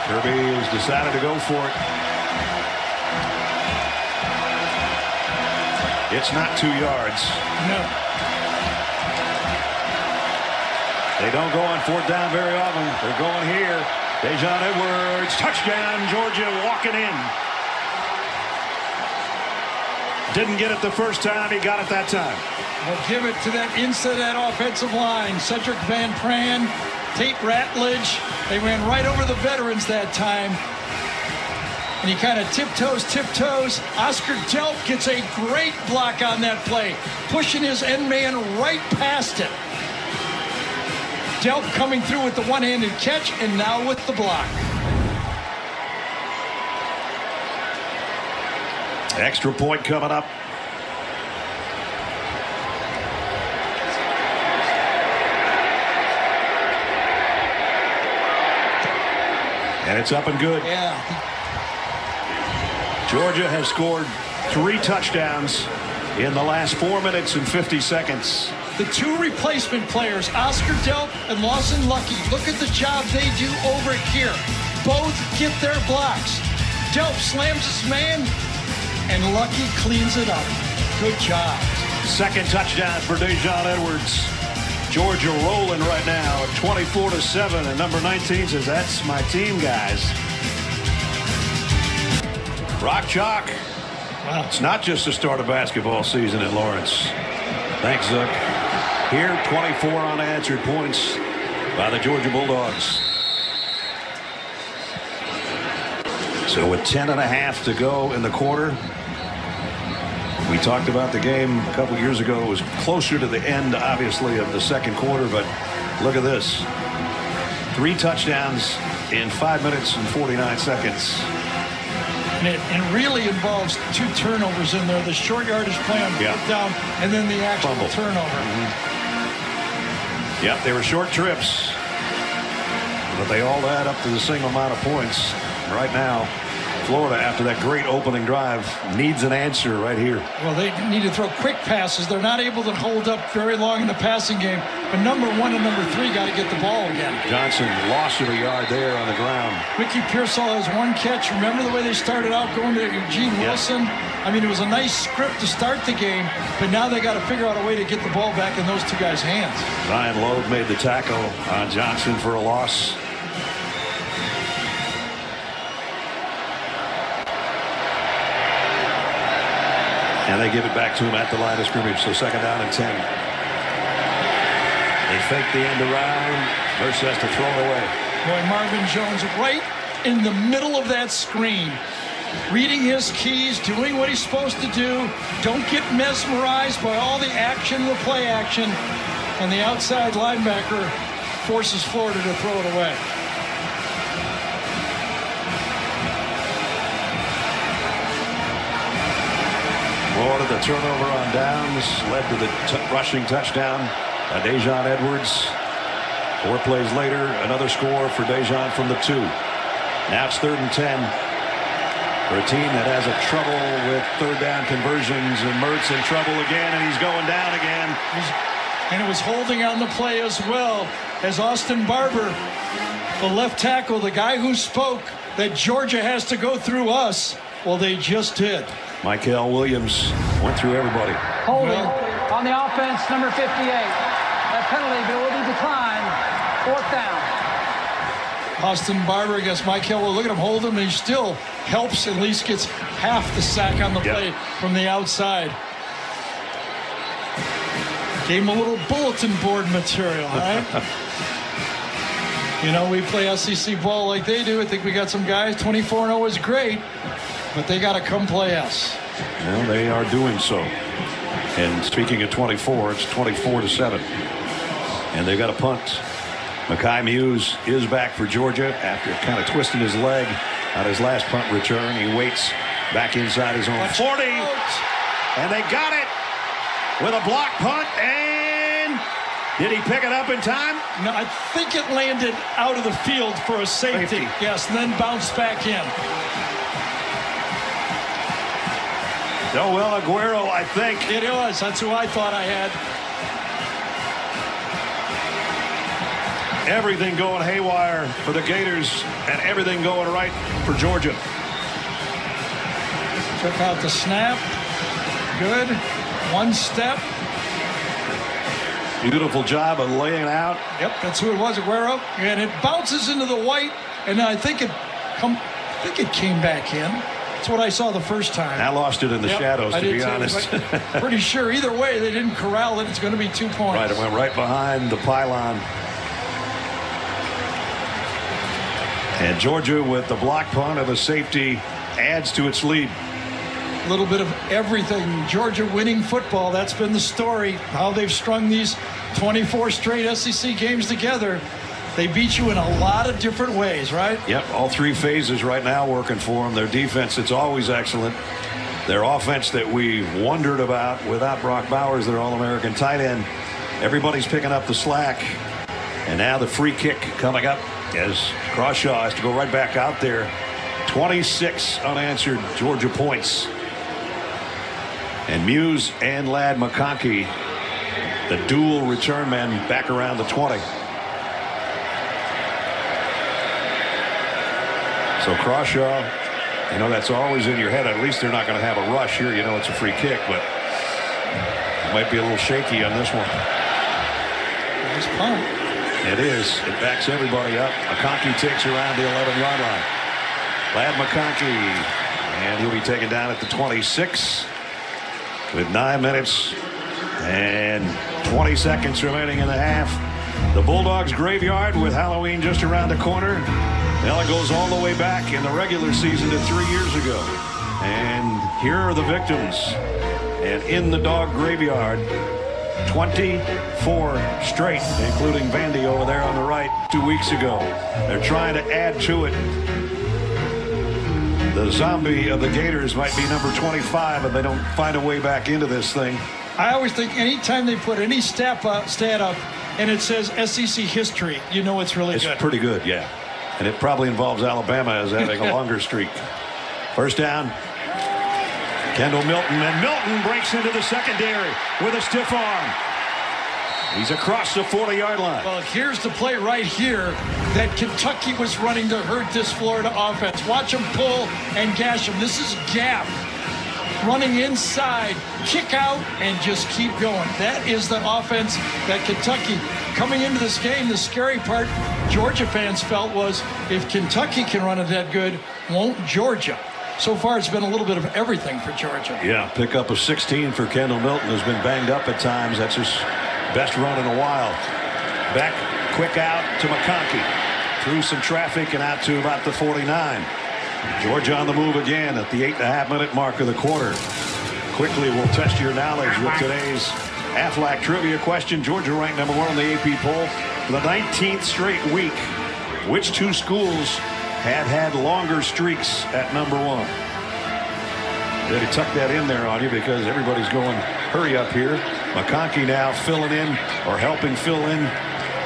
Kirby has decided to go for it. It's not two yards. No. They don't go on fourth down very often. They're going here. Daijun Edwards, touchdown, Georgia walking in. Didn't get it the first time. He got it that time. Well, give it to that inside that offensive line. Sedrick Van Pran, Tate Ratledge. They ran right over the veterans that time. And he kind of tiptoes, tiptoes. Oscar Delp gets a great block on that play, pushing his end man right past it. Delp coming through with the one-handed catch and now with the block. Extra point coming up. And it's up and good. Yeah. Georgia has scored three touchdowns in the last four minutes and 50 seconds. The two replacement players, Oscar Delp and Lawson Luckie, look at the job they do over here. Both get their blocks. Delp slams his man, and Luckie cleans it up. Good job. Second touchdown for Daijun Edwards. Georgia rolling right now, 24 to 7, and number 19 says, That's my team, guys. Rock Chalk. Wow. It's not just the start of basketball season at Lawrence. Thanks, Zuck. Here, 24 unanswered points by the Georgia Bulldogs. So with 10 and a half to go in the quarter, we talked about the game a couple years ago. It was closer to the end, obviously, of the second quarter, but look at this. Three touchdowns in five minutes and 49 seconds. And it, and really involves two turnovers in there. The short yardage play on Yeah. down, and then the actual Fumble. turnover. Mm-hmm. Yep, they were short trips, but they all add up to the same amount of points. Right now, Florida, after that great opening drive, needs an answer right here. Well, they need to throw quick passes. They're not able to hold up very long in the passing game. But number one and number three got to get the ball again. Johnson lost of a yard there on the ground. Ricky Pearsall has one catch. Remember the way they started out going to Eugene Yeah. Wilson? I mean, it was a nice script to start the game, but now they got to figure out a way to get the ball back in those two guys' hands. Ryan Loeb made the tackle on Johnson for a loss. And they give it back to him at the line of scrimmage. So second down and 10. They fake the end around. Mertz has to throw it away. Boy, Marvin Jones right in the middle of that screen. Reading his keys, doing what he's supposed to do. Don't get mesmerized by all the action, the play action. And the outside linebacker forces Florida to throw it away. The turnover on downs led to the rushing touchdown by Daijun Edwards. Four plays later, another score for Daijun from the two. Now it's third and 10 for a team that has a trouble with third down conversions and Mertz in trouble again and he's going down again. And it was holding on the play as well as Austin Barber, the left tackle, the guy who spoke that Georgia has to go through us. Well, they just did. Mykel Williams went through everybody. Holding Well- on the offense, number 58. That penalty, but it will be declined. Fourth down. Austin Barber against Mike Hill. Well, look at him hold him, and he still helps, at least gets half the sack on the Yep. play from the outside. Gave him a little bulletin board material, all right? [laughs] you know, we play SEC ball like they do. I think we got some guys. 24 0 is great, but they got to come play us. Well, they are doing so. And speaking of 24, it's 24 to 7. And they've got a punt. Mekhi Mews is back for Georgia after kind of twisting his leg on his last punt return. He waits back inside his own 40. And they got it with a block punt. And did he pick it up in time? No, I think it landed out of the field for a safety. Safety. Yes, and then bounced back in. Oh, Joenel Aguero, I think. It was. That's who I thought I had. Everything going haywire for the Gators and everything going right for Georgia. Took out the snap. Good. One step. Beautiful job of laying it out. Yep, that's who it was, Aguero. And it bounces into the white, and I think it come. I think it came back in. That's what I saw the first time. I lost it in the Yep, shadows, I to be honest. [laughs] pretty sure either way they didn't corral it. It's going to be two points. right, it went right behind the pylon. And Georgia with the block punt of the safety adds to its lead. A little bit of everything. Georgia winning football. That's been the story. How they've strung these 24 straight SEC games together. They beat you in a lot of different ways, right? Yep, all three phases right now working for them. Their defense, it's always excellent. Their offense that we wondered about without Brock Bowers, their All-American tight end. Everybody's picking up the slack. And now the free kick coming up as Crawshaw has to go right back out there. 26 unanswered Georgia points. And Mews and Ladd McConkey, the dual return men, back around the 20. So Crawshaw, you know, that's always in your head. At least they're not going to have a rush here. You know, it's a free kick, but it might be a little shaky on this one. Nice punt. It is. It backs everybody up. McConkey takes around the 11-yard line. Ladd McConkey, and he'll be taken down at the 26 with nine minutes and 20 seconds remaining in the half. The Bulldogs graveyard with Halloween just around the corner. Well, it goes all the way back in the regular season to three years ago. And here are the victims. And in the dog graveyard, 24 straight, including Vandy over there on the right two weeks ago. They're trying to add to it. The zombie of the Gators might be number 25 if they don't find a way back into this thing. I always think anytime they put any stat up, stat up and it says SEC history, you know it's really It's good. pretty good, yeah. And it probably involves Alabama as having a [laughs] longer streak. First down. Kendall Milton, and Milton breaks into the secondary with a stiff arm. He's across the 40-yard line. Well, here's the play right here that Kentucky was running to hurt this Florida offense. Watch them pull and gash them. This is gap. Running inside, kick out, and just keep going. That is the offense that Kentucky, coming into this game, the scary part Georgia fans felt was if Kentucky can run it that good, won't Georgia? So far, it's been a little bit of everything for Georgia. Yeah, pick up of 16 for Kendall Milton, who's been banged up at times. That's his best run in a while. Back quick out to McConkey. Through some traffic and out to about the 49. Georgia on the move again at the eight and a half minute mark of the quarter. Quickly, we'll test your knowledge with today's Aflac trivia question. Georgia ranked number one on the AP poll for the 19th straight week. Which two schools have had longer streaks at number one? Had to tuck that in there on you because everybody's going hurry up here. McConkey now filling in or helping fill in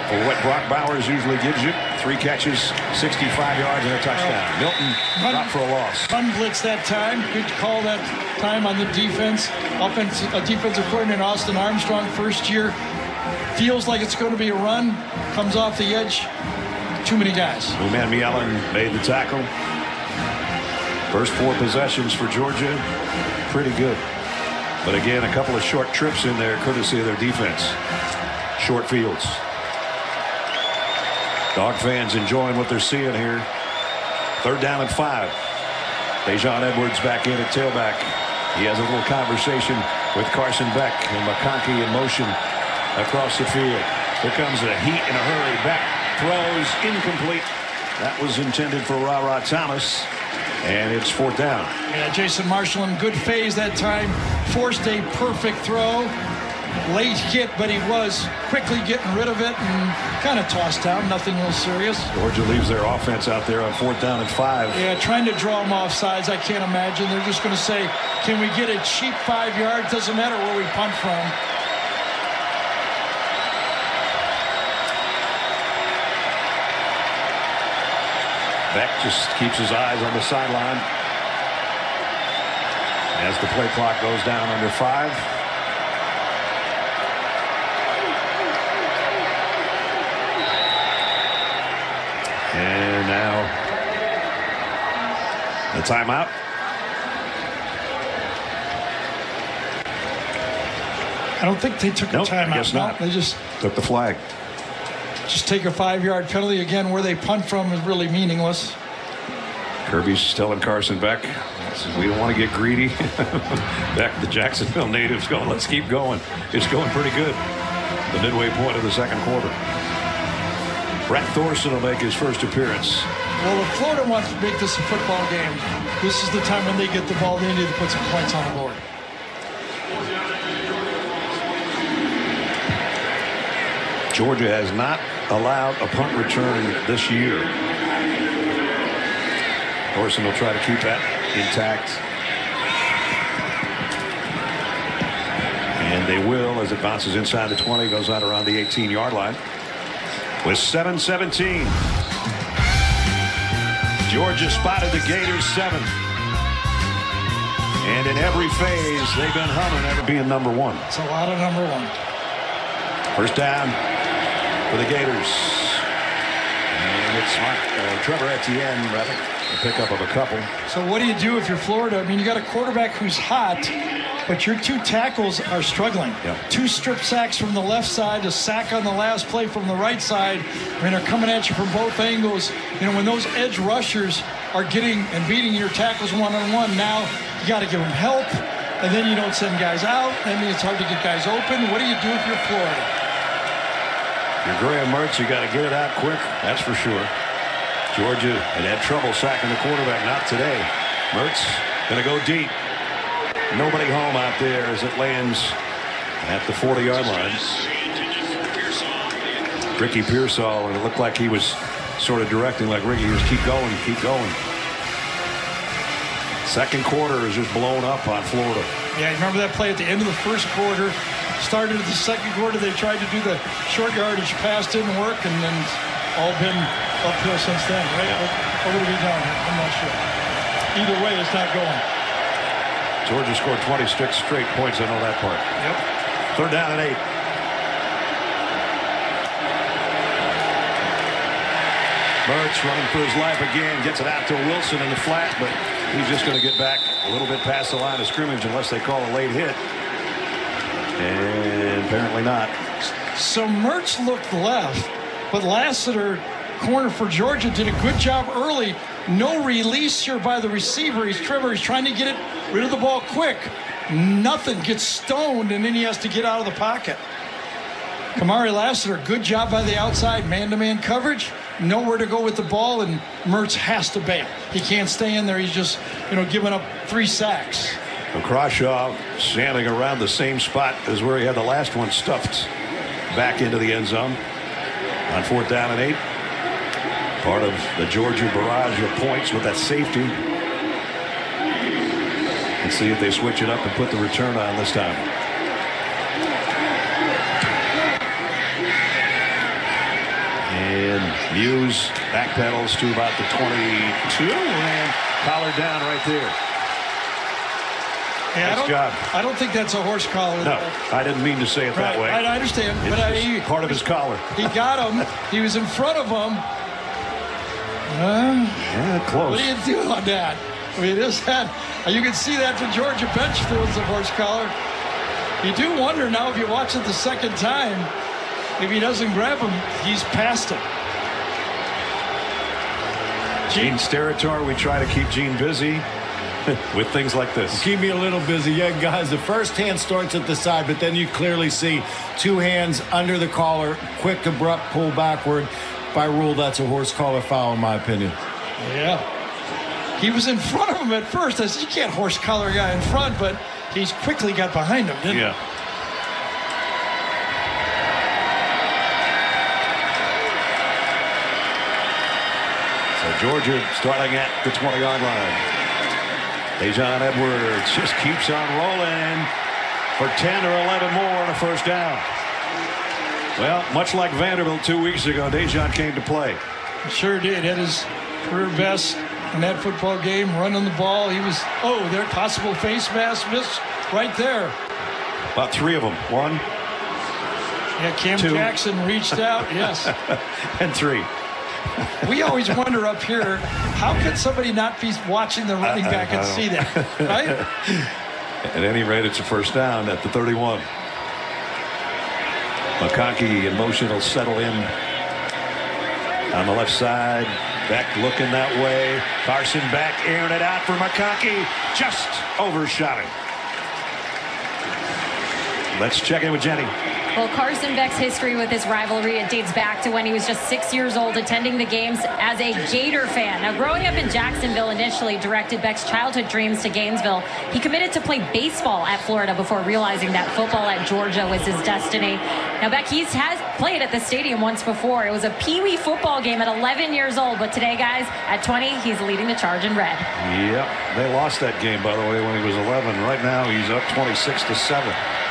for what Brock Bowers usually gives you. Three catches, 65 yards, and a touchdown. Milton not for a loss. Run blitz that time. Good call that time on the defense. Offense, uh, defensive coordinator Austin Armstrong, first year, feels like it's going to be a run. Comes off the edge. Too many guys. Umanmielen made the tackle. First four possessions for Georgia, pretty good. But again, a couple of short trips in there, courtesy of their defense. Short fields. Dog fans enjoying what they're seeing here. Third down and five. Daijun Edwards back in at tailback. He has a little conversation with Carson Beck and McConkey in motion across the field. Here comes a heat in a hurry. Beck throws incomplete. That was intended for Ra Thomas. And it's fourth down. Yeah, Jason Marshall in good phase that time. Forced a perfect throw. Late hit, but he was quickly getting rid of it and kind of tossed down. Nothing real serious. Georgia leaves their offense out there on fourth down and five. Yeah, trying to draw them off sides. I can't imagine. They're just going to say, can we get a cheap five yards? Doesn't matter where we punt from. Beck just keeps his eyes on the sideline as the play clock goes down under five. And now the timeout. I don't think they took Nope, a timeout. I guess No, not. They just Took the flag. just take a five-yard penalty again. Where they punt from is really meaningless. Kirby's telling Carson Beck, says, we don't want to get greedy. [laughs] Beck, the Jacksonville natives going, let's keep going. It's going pretty good. The midway point of the second quarter. Brett Thorson will make his first appearance. Well, if Florida wants to make this a football game, this is the time when they get the ball. They need to put some points on the board. Georgia has not allowed a punt return this year. Orson will try to keep that intact. And they will as it bounces inside the 20, goes out around the 18 yard line. With 7-17. Georgia spotted the Gators seven. And in every phase, they've been humming ever being number one. It's a lot of number one. First down for the Gators. And it's Mark, uh, Trevor Etienne, rather, a pickup of a couple. So what do you do if you're Florida? I mean, you got a quarterback who's hot, but your two tackles are struggling. Yeah. Two strip sacks from the left side, a sack on the last play from the right side. I mean, they're coming at you from both angles. You know, when those edge rushers are getting and beating your tackles one on one, now you got to give them help, and then you don't send guys out. I mean, it's hard to get guys open. What do you do if you're Florida? You're Graham Mertz, you got to get it out quick, that's for sure. Georgia had had trouble sacking the quarterback, not today. Mertz going to go deep. Nobody home out there as it lands at the 40 yard line. Ricky Pearsall, and it looked like he was sort of directing like Ricky, just keep going, keep going. Second quarter is just blown up on Florida. Yeah, you remember that play at the end of the first quarter? Started at the second quarter. They tried to do the short yardage pass, didn't work, and then all been uphill since then, right? Yeah. What, what would it be down here? I'm not sure. Either way, it's not going. Georgia scored 26 straight points. I know that part. Yep. Third down and eight. Mertz running for his life again. Gets it out to Wilson in the flat, but he's just going to get back a little bit past the line of scrimmage unless they call a late hit. And apparently not. So Mertz looked left, but Lassiter, corner for Georgia, did a good job early. No release here by the receiver. He's Trevor. He's trying to get it rid of the ball quick. Nothing gets stoned, and then he has to get out of the pocket. Kamari Lassiter, good job by the outside, man-to-man coverage. Nowhere to go with the ball, and Mertz has to bail. He can't stay in there. He's just, you know, giving up three sacks. Crawshaw standing around the same spot as where he had the last one stuffed back into the end zone on fourth down and eight. Part of the Georgia barrage of points with that safety. Let's see if they switch it up and put the return on this time. And Mews backpedals to about the 22 and collared down right there. Yeah, I Nice don't, job. I don't think that's a horse collar. No, I didn't mean to say it that way. I, I understand, It's but I, he, part of his collar. he got him. [laughs] He was in front of him. Uh, Yeah, close. what do you do on that? I mean, it is that. You can see that the Georgia bench feels the horse collar. You do wonder now if you watch it the second time, if he doesn't grab him, he's past him. Gene's territory. We try to keep Gene busy [laughs] with things like this. Keep me a little busy. Yeah, guys, the first hand starts at the side, but then you clearly see two hands under the collar, quick, abrupt pull backward by rule, that's a horse collar foul, in my opinion. Yeah. He was in front of him at first. I said, you can't horse collar a guy in front, but he's quickly got behind him, didn't yeah. he? Georgia starting at the 20-yard line. Daijun Edwards just keeps on rolling for 10 or 11 more on a first down. Well, much like Vanderbilt two weeks ago, Daijun came to play. Sure did. Had his career best in that football game, running the ball. He was, oh, there, possible face mask miss right there. About three of them. One. Yeah, Cam two. Jackson reached out, [laughs] yes. and three. We always wonder up here, how could somebody not be watching the running back and see that, right? [laughs] At any rate, it's a first down at the 31. McConkey in motion will settle in on the left side. Beck looking that way. Carson Beck airing it out for McConkey. Just overshot it. Let's check in with Jenny. Well, Carson Beck's history with this rivalry, it dates back to when he was just six years old attending the games as a Gator fan. Now, growing up in Jacksonville initially directed Beck's childhood dreams to Gainesville. He committed to play baseball at Florida before realizing that football at Georgia was his destiny. Now, Beck, he's has played at the stadium once before. It was a peewee football game at 11 years old, but today, guys, at 20, he's leading the charge in red. Yep, they lost that game, by the way, when he was 11. Right now, he's up 26 to 7.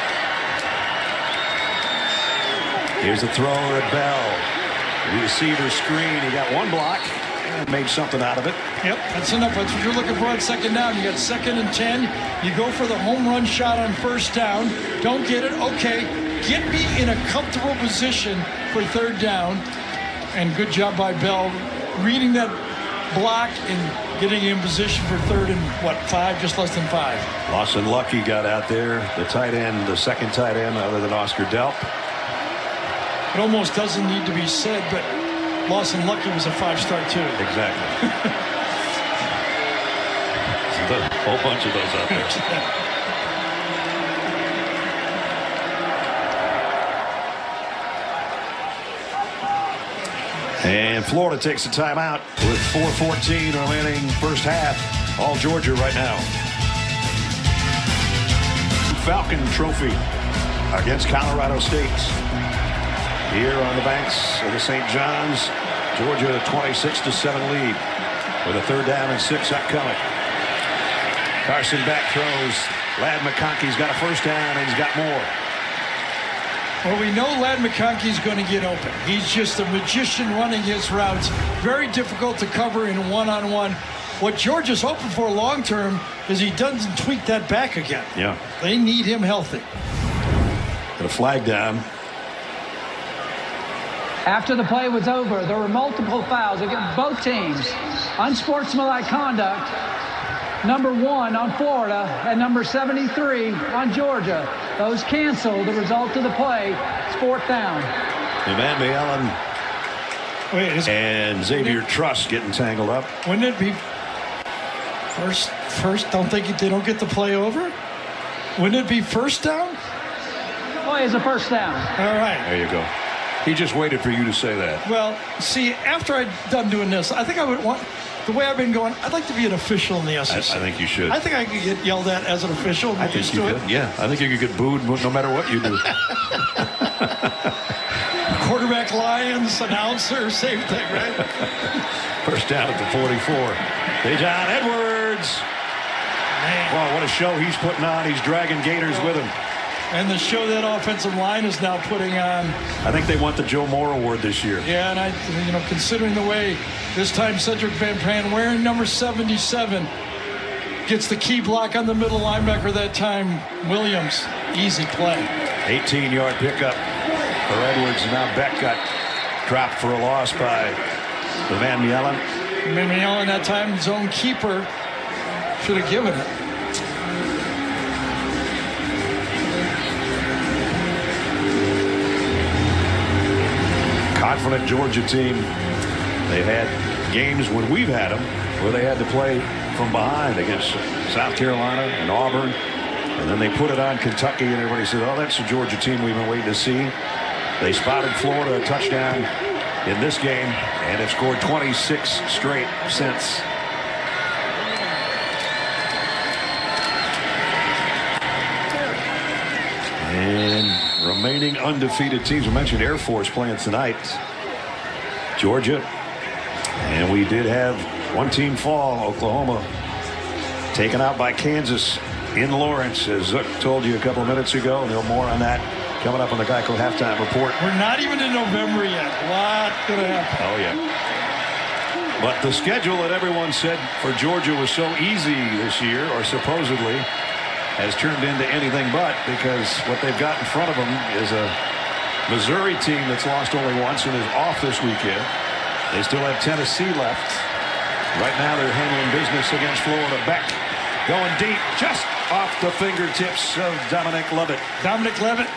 Here's a thrower at Bell. Receiver screen. He got one block and made something out of it. Yep, that's enough. That's what you're looking for on second down. You got second and 10. You go for the home run shot on first down. Don't get it. Okay, get me in a comfortable position for third down. And good job by Bell reading that block and getting in position for third and what, five, just less than five. Lawson Luckie got out there. The tight end, the second tight end other than Oscar Delp. It almost doesn't need to be said, but Lawson Luckie was a five-star too. Exactly. [laughs] There's a whole bunch of those out there. [laughs] And Florida takes a timeout with 4.14 remaining first half. All Georgia right now. Falcon Trophy against Colorado State. Here on the banks of the St. John's, Georgia 26 to 7 lead with a third down and six upcoming. Carson Beck throws. Ladd McConkey's got a first down and he's got more. Well, we know Ladd McConkey's going to get open. He's just a magician running his routes. Very difficult to cover in one-on-one. What Georgia's hoping for long term is he doesn't tweak that back again. Yeah. They need him healthy. Got a flag down. After the play was over, there were multiple fouls against both teams. Unsportsmanlike conduct, number one on Florida and number 73 on Georgia. Those canceled. The result of the play It's fourth down. Evan Allen Wait, is, and Xavier Truss getting tangled up. wouldn't it be first? First, don't think they don't get the play over. Wouldn't it be first down? Play is a first down. All right. There you go. He just waited for you to say that. Well, see, after I'm done doing this, I think I would want. The way I've been going, I'd like to be an official in the I, I think you should. I think I could get yelled at as an official. I think you could. it. Yeah, I think you could get booed no matter what you do. [laughs] Quarterback Lions, announcer, same thing, right? [laughs] First down at the 44. Daijun Edwards. Man. Wow, what a show he's putting on. He's dragging Gators with him. And the show that offensive line is now putting on. I think they want the Joe Moore Award this year. Yeah, and I, you know, considering the way this time Sedrick Van Pran wearing number 77 gets the key block on the middle linebacker that time, Williams, easy play. 18-yard pickup for Edwards. Now Beck got dropped for a loss by the Van Yellen. Mimion that time zone keeper should have given it. Confident Georgia team. They've had games when we've had them where they had to play from behind against South Carolina and Auburn. And then they put it on Kentucky and everybody said, oh, that's the Georgia team we've been waiting to see. They spotted Florida a touchdown in this game and have scored 26 straight since. And remaining undefeated teams. We mentioned Air Force playing tonight. Georgia And we did have one team fall, Oklahoma, taken out by Kansas in Lawrence, as Zook told you a couple of minutes ago. No more on that coming up on the Geico halftime report. We're not even in November yet. A lot could have happened. Oh, yeah. But the schedule that everyone said for Georgia was so easy this year, or supposedly, has turned into anything but because what they've got in front of them is a Missouri team that's lost only once and is off this weekend. They still have Tennessee left. Right now they're handling business against Florida. Beck going deep, just off the fingertips of Dominic Lovett. Dominic Lovett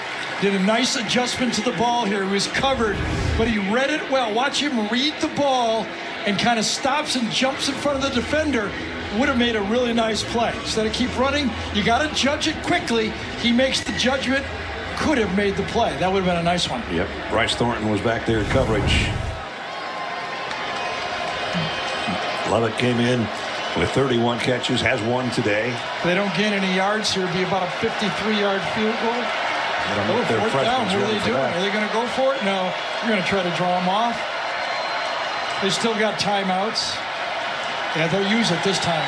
did a nice adjustment to the ball here. He was covered, but he read it well. Watch him read the ball and kind of stops and jumps in front of the defender. Would have made a really nice play. Instead of keep running, you got to judge it quickly. He makes the judgment. Could have made the play. That would have been a nice one. Yep. Bryce Thornton was back there in coverage. Lovett came in with 31 catches, has one today. They don't gain any yards here, it'd be about a 53-yard field goal. I don't know Oh, if fourth down. What are they doing? That. Are they going to go for it? No. They're going to try to draw them off. They still got timeouts. Yeah, they'll use it this time.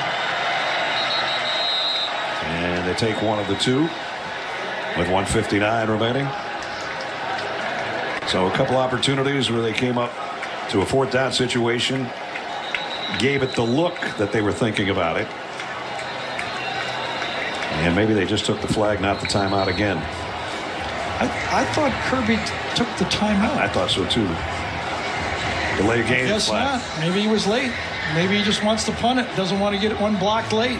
And they take one of the two with 159 remaining. So a couple opportunities where they came up to a fourth down situation, gave it the look that they were thinking about it. And maybe they just took the flag, not the timeout again. I, I thought Kirby took the timeout. I thought so too. Delay game Guess flag. not. Maybe he was late. Maybe he just wants to punt it. Doesn't want to get it one block late.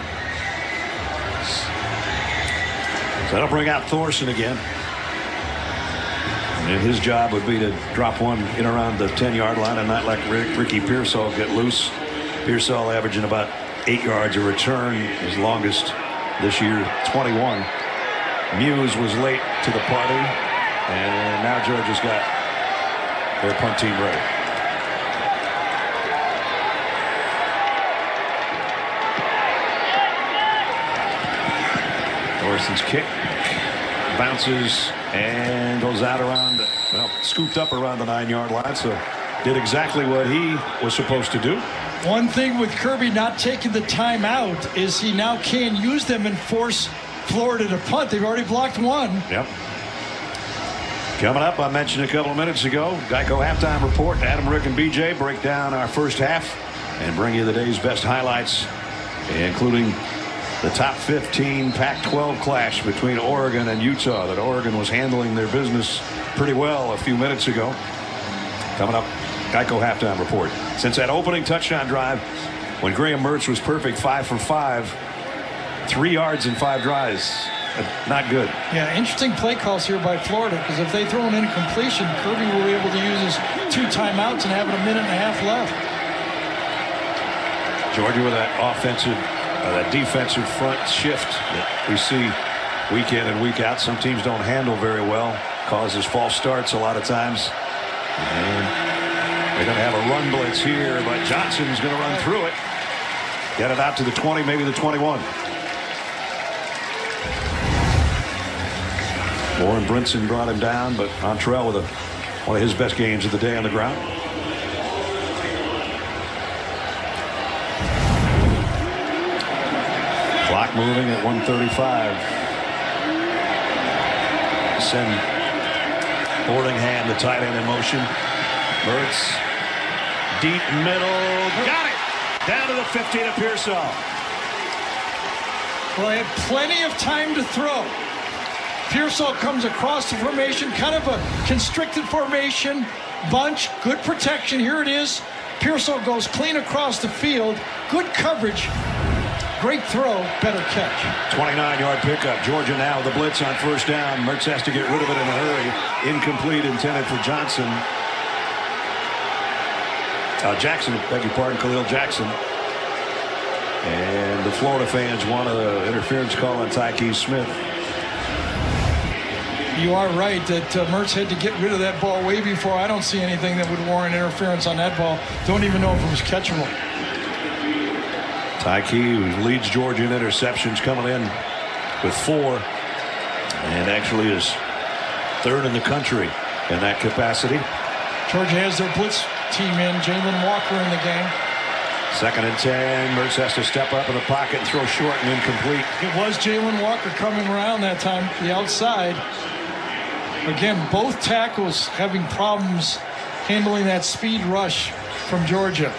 So that'll bring out Thorson again. And his job would be to drop one in around the 10 yard line and not let Rick, Ricky Pearsall get loose. Pearsall averaging about eight yards a return, his longest this year, 21. Mews was late to the party, and now Georgia's got their punt team ready. Thorson's kick bounces and goes out around, well, scooped up around the nine yard line. So did exactly what he was supposed to do. One thing with Kirby not taking the timeout is he now can use them and force Florida to punt. They've already blocked one. Yep. Coming up, I mentioned a couple of minutes ago, Geico halftime report. Adam, Rick, and BJ break down our first half and bring you the day's best highlights, including the top 15 Pac 12 clash between Oregon and Utah. That Oregon was handling their business pretty well a few minutes ago. Coming up, Geico halftime report. Since that opening touchdown drive, when Graham Mertz was perfect, five for five, three yards in five drives. Uh, Not good. Yeah, interesting play calls here by Florida because if they throw an incompletion, Kirby will be able to use his two timeouts and have a minute and a half left. Georgia with that offensive, Uh, that defensive front shift that we see week in and week out. Some teams don't handle very well, causes false starts a lot of times. And they're going to have a run blitz here, but Johnson's going to run through it. Get it out to the 20, maybe the 21. Warren Brinson brought him down, but Montrell with a, one of his best games of the day on the ground. Clock moving at 135. Send Boardingham, the tight end in motion. Mertz, deep middle, got it! Down to the 15 of Pearsall. Well, they had plenty of time to throw. Pearsall comes across the formation, kind of a constricted formation, bunch, good protection. Here it is. Pearsall goes clean across the field. Good coverage. Great throw, better catch. 29 yard pickup. Georgia now the blitz on first down. Mertz has to get rid of it in a hurry. Incomplete intended for Johnson. Uh, Jackson, beg your pardon, Kahleil Jackson. And the Florida fans want an interference call on Tyke Smith. You are right that uh, Mertz had to get rid of that ball way before. I don't see anything that would warrant interference on that ball. Don't even know if it was catchable. Tyke, who leads Georgia in interceptions, coming in with four, and actually is third in the country in that capacity. Georgia has their blitz team in. Jalon Walker in the game. Second and 10. Mertz has to step up in the pocket and throw short and incomplete. It was Jalon Walker coming around that time, the outside. Again, both tackles having problems handling that speed rush from Georgia.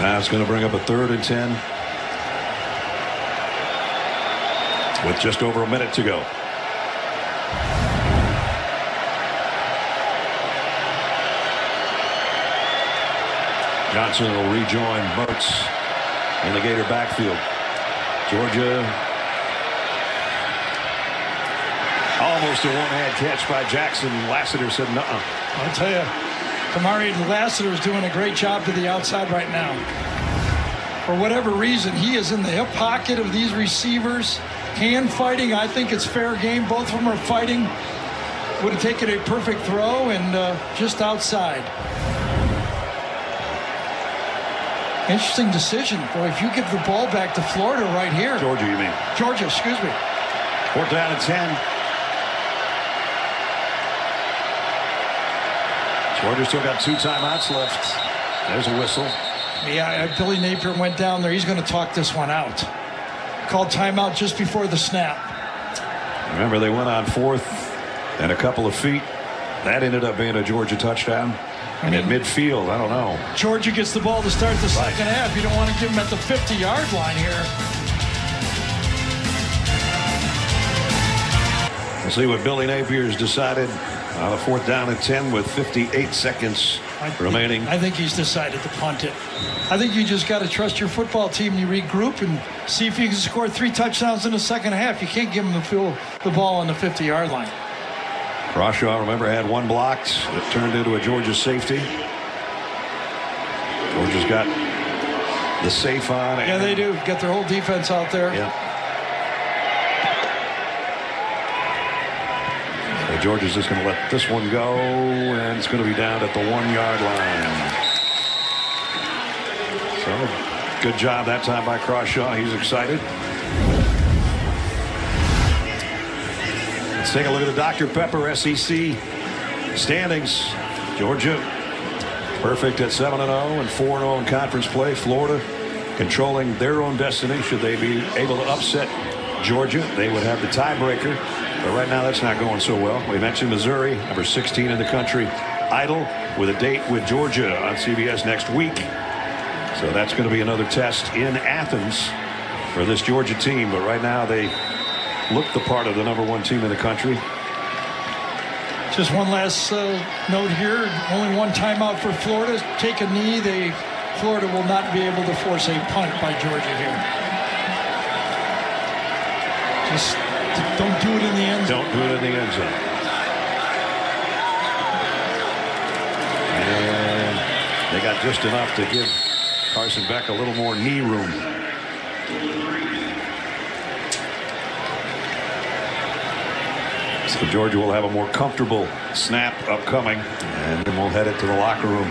Now it's going to bring up a third and 10 with just over a minute to go. Johnson will rejoin Mertz in the Gator backfield. Georgia almost a one-hand catch by Jackson. Lassiter said, "No." I'll tell you, Kamari Lassiter is doing a great job to the outside right now. For whatever reason, he is in the hip pocket of these receivers, hand fighting. I think it's fair game. Both of them are fighting. Would have taken a perfect throw and uh, just outside. Interesting decision. Boy, if you give the ball back to Florida right here. Georgia, you mean? Georgia, excuse me. Fourth down and 10. Georgia still got two timeouts left. There's a whistle. Yeah, Billy Napier went down there. He's going to talk this one out. Called timeout just before the snap. Remember, they went on fourth and a couple of feet. That ended up being a Georgia touchdown. And at midfield, I don't know. Georgia gets the ball to start the second half. You don't want to give them at the 50-yard line here. We'll see what Billy Napier's decided on a fourth down and 10 with 58 seconds I- remaining. I think he's decided to punt it. I think you just got to trust your football team. You regroup and see if you can score three touchdowns in the second half. You can't give them the, field, the ball on the 50-yard line. Crawshaw, remember, had one blocked. It turned into a Georgia safety. Georgia's got the safe on. Yeah, they do. Get their whole defense out there. Yeah. So Georgia's just going to let this one go, and it's going to be down at the one-yard line. So, good job that time by Crawshaw. He's excited. Let's take a look at the Dr. Pepper SEC standings. Georgia perfect at 7 0 and 4 0 in conference play. Florida controlling their own destiny. Should they be able to upset Georgia, they would have the tiebreaker. But right now, that's not going so well. We mentioned Missouri, number 16 in the country, idle with a date with Georgia on CBS next week. So that's going to be another test in Athens for this Georgia team. But right now, they look the part of the number one team in the country. Just one last uh, note here. Only one timeout for Florida. Take a knee. They Florida will not be able to force a punt by Georgia here. Just don't do it in the end zone. Don't do it in the end zone. And they got just enough to give Carson Beck a little more knee room. So Georgia will have a more comfortable snap upcoming, and then we'll head it to the locker room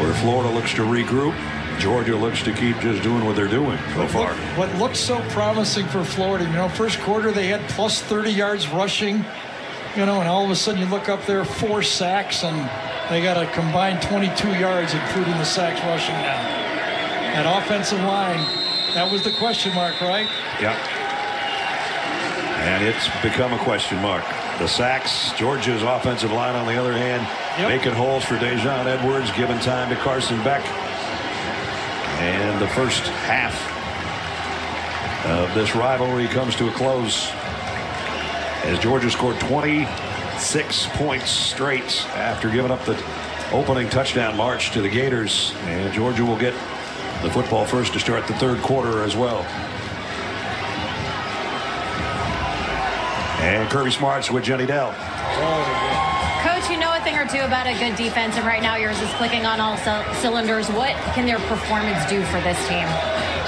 where Florida looks to regroup. Georgia looks to keep just doing what they're doing so far. What looks so promising for Florida, you know, first quarter they had plus 30 yards rushing, you know, and all of a sudden you look up there, four sacks, and they got a combined 22 yards, including the sacks rushing now. That offensive line, that was the question mark, right? Yeah. And it's become a question mark. The sacks, Georgia's offensive line on the other hand, Yep. making holes for Daijun Edwards, giving time to Carson Beck. And the first half of this rivalry comes to a close as Georgia scored 26 points straight after giving up the opening touchdown march to the Gators. And Georgia will get the football first to start the third quarter as well. And Kirby Smarts with Jenny Dell. Oh, thing or two about a good defense, and right now yours is clicking on all cylinders. What can their performance do for this team?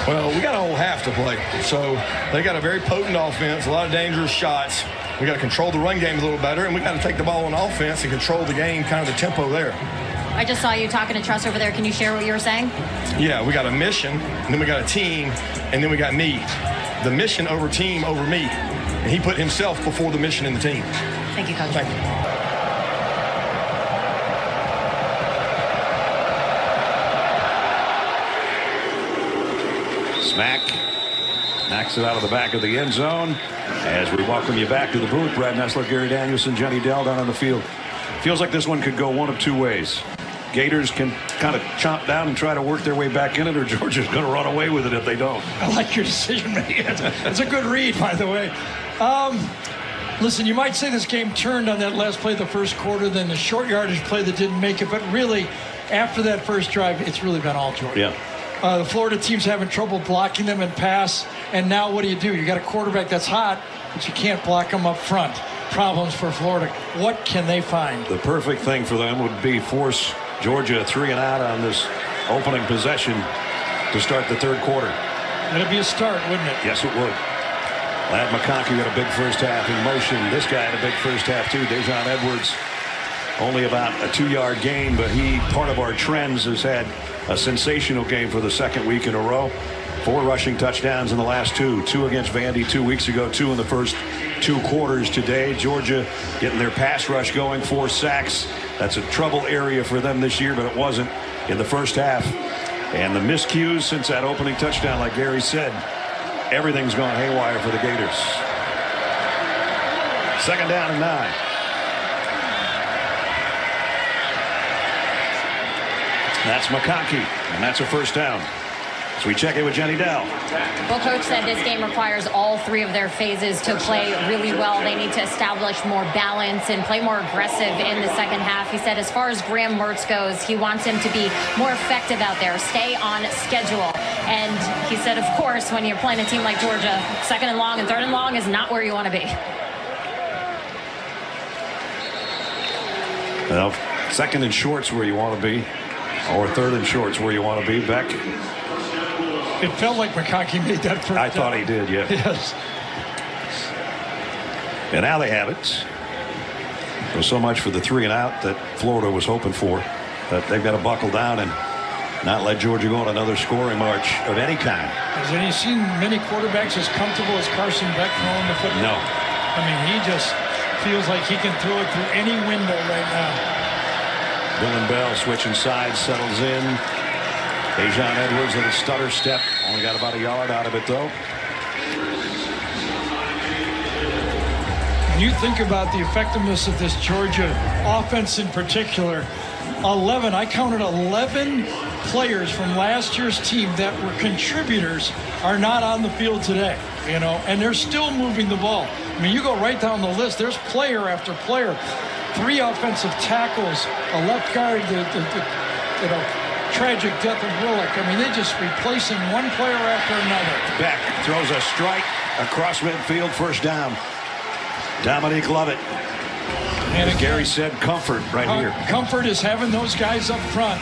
Well, we got a whole half to play. So they got a very potent offense, a lot of dangerous shots. We got to control the run game a little better, and we got to take the ball on offense and control the game, kind of the tempo there. I just saw you talking to Truss over there. Can you share what you were saying? Yeah, we got a mission, and then we got a team, and then we got me. The mission over team over me. And he put himself before the mission and the team. Thank you, Coach. Thank you. Smack knocks it out of the back of the end zone. As we welcome you back to the booth, Brad Nessler, Gary Danielson, Jenny Dell down on the field. Feels like this one could go one of two ways. Gators can kind of chop down and try to work their way back in it, or [laughs] Georgia's going to run away with it if they don't. I like your decision making. It's a good read, by the way. Um, listen, you might say this game turned on that last play of the first quarter, then the short yardage play that didn't make it, but really, after that first drive, it's really been all Georgia. Yeah. Uh, the Florida team's having trouble blocking them and pass, and now what do you do? You got a quarterback that's hot, but you can't block them up front. Problems for Florida. What can they find? The perfect thing for them would be force Georgia three and out on this opening possession to start the third quarter. That'd be a start, wouldn't it? Yes, it would. Ladd McConkey had a big first half in motion. This guy had a big first half too. Daijun Edwards only about a two-yard gain, but he, part of our trends, has had a sensational game for the second week in a row. Four rushing touchdowns in the last two. Two against Vandy two weeks ago, two in the first two quarters today. Georgia getting their pass rush going, four sacks. That's a trouble area for them this year, but it wasn't in the first half. And the miscues since that opening touchdown, like Gary said, everything's gone haywire for the Gators. Second down and nine. That's McConkey, and that's a first down. So we check in with Jenny Dell. Well, Coach said this game requires all three of their phases to play really well. They need to establish more balance and play more aggressive in the second half. He said as far as Graham Mertz goes, he wants him to be more effective out there, stay on schedule. And he said, of course, when you're playing a team like Georgia, second and long and third and long is not where you want to be. Well, second and short's where you want to be, or third and short's where you want to be. Beck, It felt like McConkey made that first I thought he did, yeah. Yes. And now they have it. There's so much for the three and out that Florida was hoping for. That they've got to buckle down and not let Georgia go on another scoring march of any kind. Has any seen many quarterbacks as comfortable as Carson Beck throwing the football? No. I mean, he just feels like he can throw it through any window right now. Dillon Bell switching sides, settles in. Daijun Edwards in a stutter step. Only got about a yard out of it, though. When you think about the effectiveness of this Georgia offense in particular, 11, I counted 11 players from last year's team that were contributors are not on the field today, you know, and they're still moving the ball. I mean, you go right down the list, there's player after player. Three offensive tackles, a left guard, the, the, the you know, tragic death of Willock. I mean, they're just replacing one player after another. Beck throws a strike across midfield, first down. Dominic Lovett. And As again, Gary said, comfort right Com- here. Comfort is having those guys up front.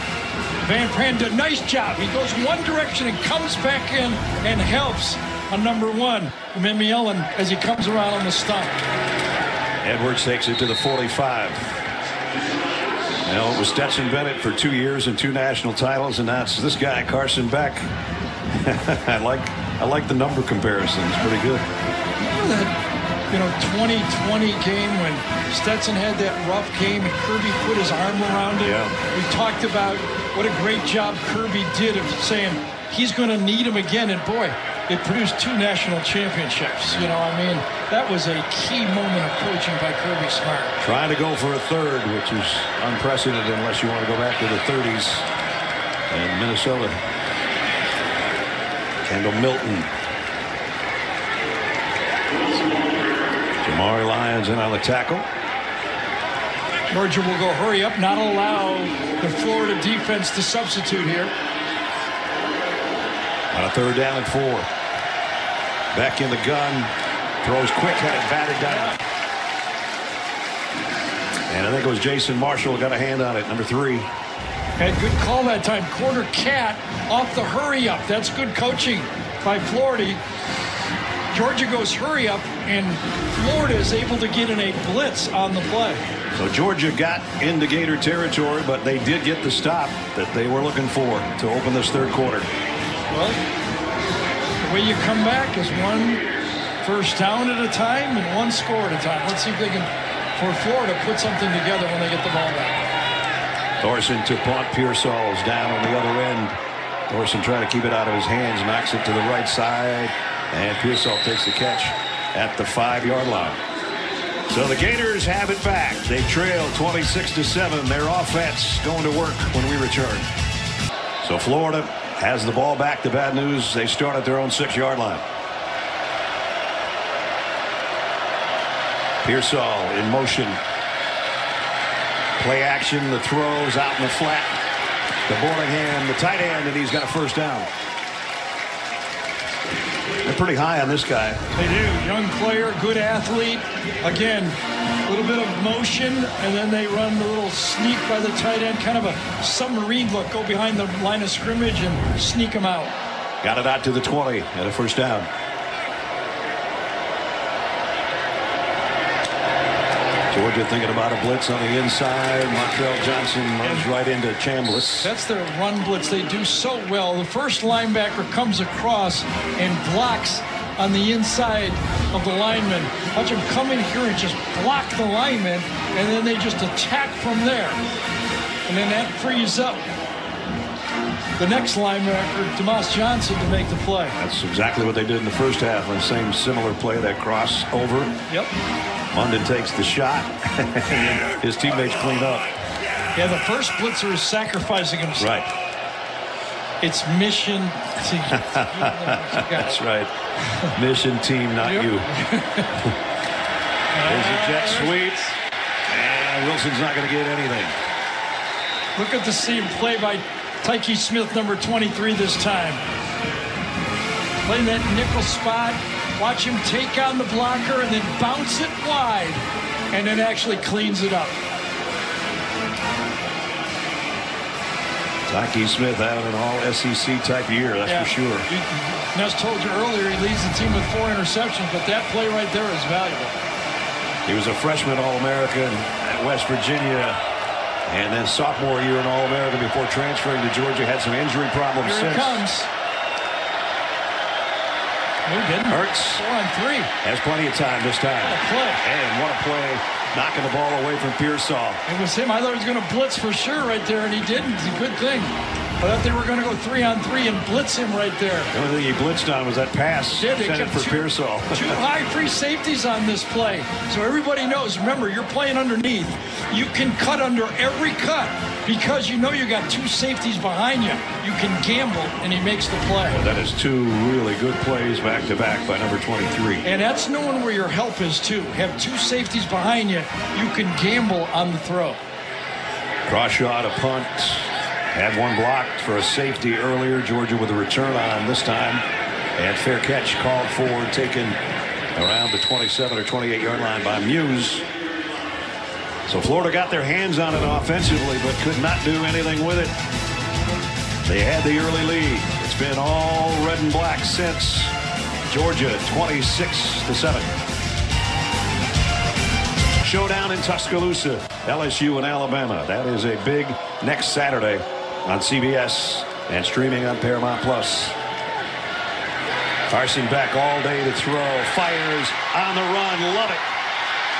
Van Pran did a nice job. He goes one direction and comes back in and helps on number one, Umanmielen, as he comes around on the stump. Edwards takes it to the 45. Well, it was Stetson Bennett for two years and two national titles, and now it's this guy, Carson Beck. [laughs] I like I like the number comparison. It's pretty good. That, you know, 2020 game when Stetson had that rough game and Kirby put his arm around him? Yeah. We talked about what a great job Kirby did of saying he's going to need him again. And boy, it produced two national championships. You know, I mean, that was a key moment of coaching by Kirby Smart. Trying to go for a third, which is unprecedented unless you want to go back to the 30s in Minnesota. Kendall Milton. Jamari Lyons in on the tackle. Georgia will go hurry up, not allow the Florida defense to substitute here. On a third down and four. Back in the gun. Throws quick, had it batted down. And I think it was Jason Marshall who got a hand on it, number three. Had good call that time. corner cat off the hurry up. That's good coaching by Florida. Georgia goes hurry up, and Florida is able to get in a blitz on the play. So Georgia got into Gator territory, but they did get the stop that they were looking for to open this third quarter. Well, the way you come back is one first down at a time and one score at a time. Let's see if they can for Florida put something together when they get the ball back. Thorson to punt. Pearsall is down on the other end. Thorson trying to keep it out of his hands, knocks it to the right side, and Pearsall takes the catch at the five-yard line. So the Gators have it back. They trail 26 to 7. Their offense going to work when we return. So Florida has the ball back. The bad news, they start at their own six-yard line. Pearsall in motion. Play action, the throws out in the flat. The Boardingham, the tight end, and he's got a first down. They're pretty high on this guy. They do. Young player, good athlete. Again, a little bit of motion, and then they run a little sneak by the tight end, kind of a submarine look. Go behind the line of scrimmage and sneak them out. Got it out to the 20 and a first down. Georgia thinking about a blitz on the inside. Montrell Johnson runs right into Chambliss. That's their run blitz. They do so well. The first linebacker comes across and blocks on the inside of the lineman. Watch him come in here and just block the lineman, and then they just attack from there. And then that frees up the next linebacker, Dumas Johnson, to make the play. That's exactly what they did in the first half. The same similar play, that crossover. Yep. London takes the shot. [laughs] His teammates clean up. Yeah, the first blitzer is sacrificing himself. Right. It's mission to [laughs] That's right. Mission team, not you. [laughs] There's a jet sweep. And Wilson's not going to get anything. Look at the seam play by Tyke Smith, number 23 this time. Playing that nickel spot. Watch him take on the blocker and then bounce it wide. And then actually cleans it up. Tykee Smith having an all SEC type year, that's Yeah. for sure. He- Ness told you earlier he leads the team with four interceptions, but that play right there is valuable. He was a freshman All-American at West Virginia. And then sophomore year an All-American before transferring to Georgia. Had some injury problems Here since. comes. No, he didn't. Hurts Four on three. has plenty of time this time. What a play. And what a play. Knocking the ball away from Pearsall. It was him. I thought he was going to blitz for sure right there, and he didn't. It's a good thing. I thought they were going to go three on three and blitz him right there. The only thing he blitzed on was that pass Yeah, sent for two, Pearsall. [laughs] two high free safeties on this play. So everybody knows, remember, you're playing underneath. You can cut under every cut because you know you got two safeties behind you. You can gamble, and he makes the play. That is two really good plays back to back by number 23. And that's knowing where your help is, too. Have two safeties behind you. You can gamble on the throw. Crawshaw, a punt. Had one blocked for a safety earlier. Georgia with a return on this time. And fair catch called for, taken around the 27 or 28 yard line by Mews. So Florida got their hands on it offensively, but could not do anything with it. They had the early lead. It's been all red and black since Georgia 26 to 7. Showdown in Tuscaloosa, LSU and Alabama. That is a big next Saturday on CBS and streaming on Paramount Plus. Carson Beck all day to throw. Fires on the run. Love it.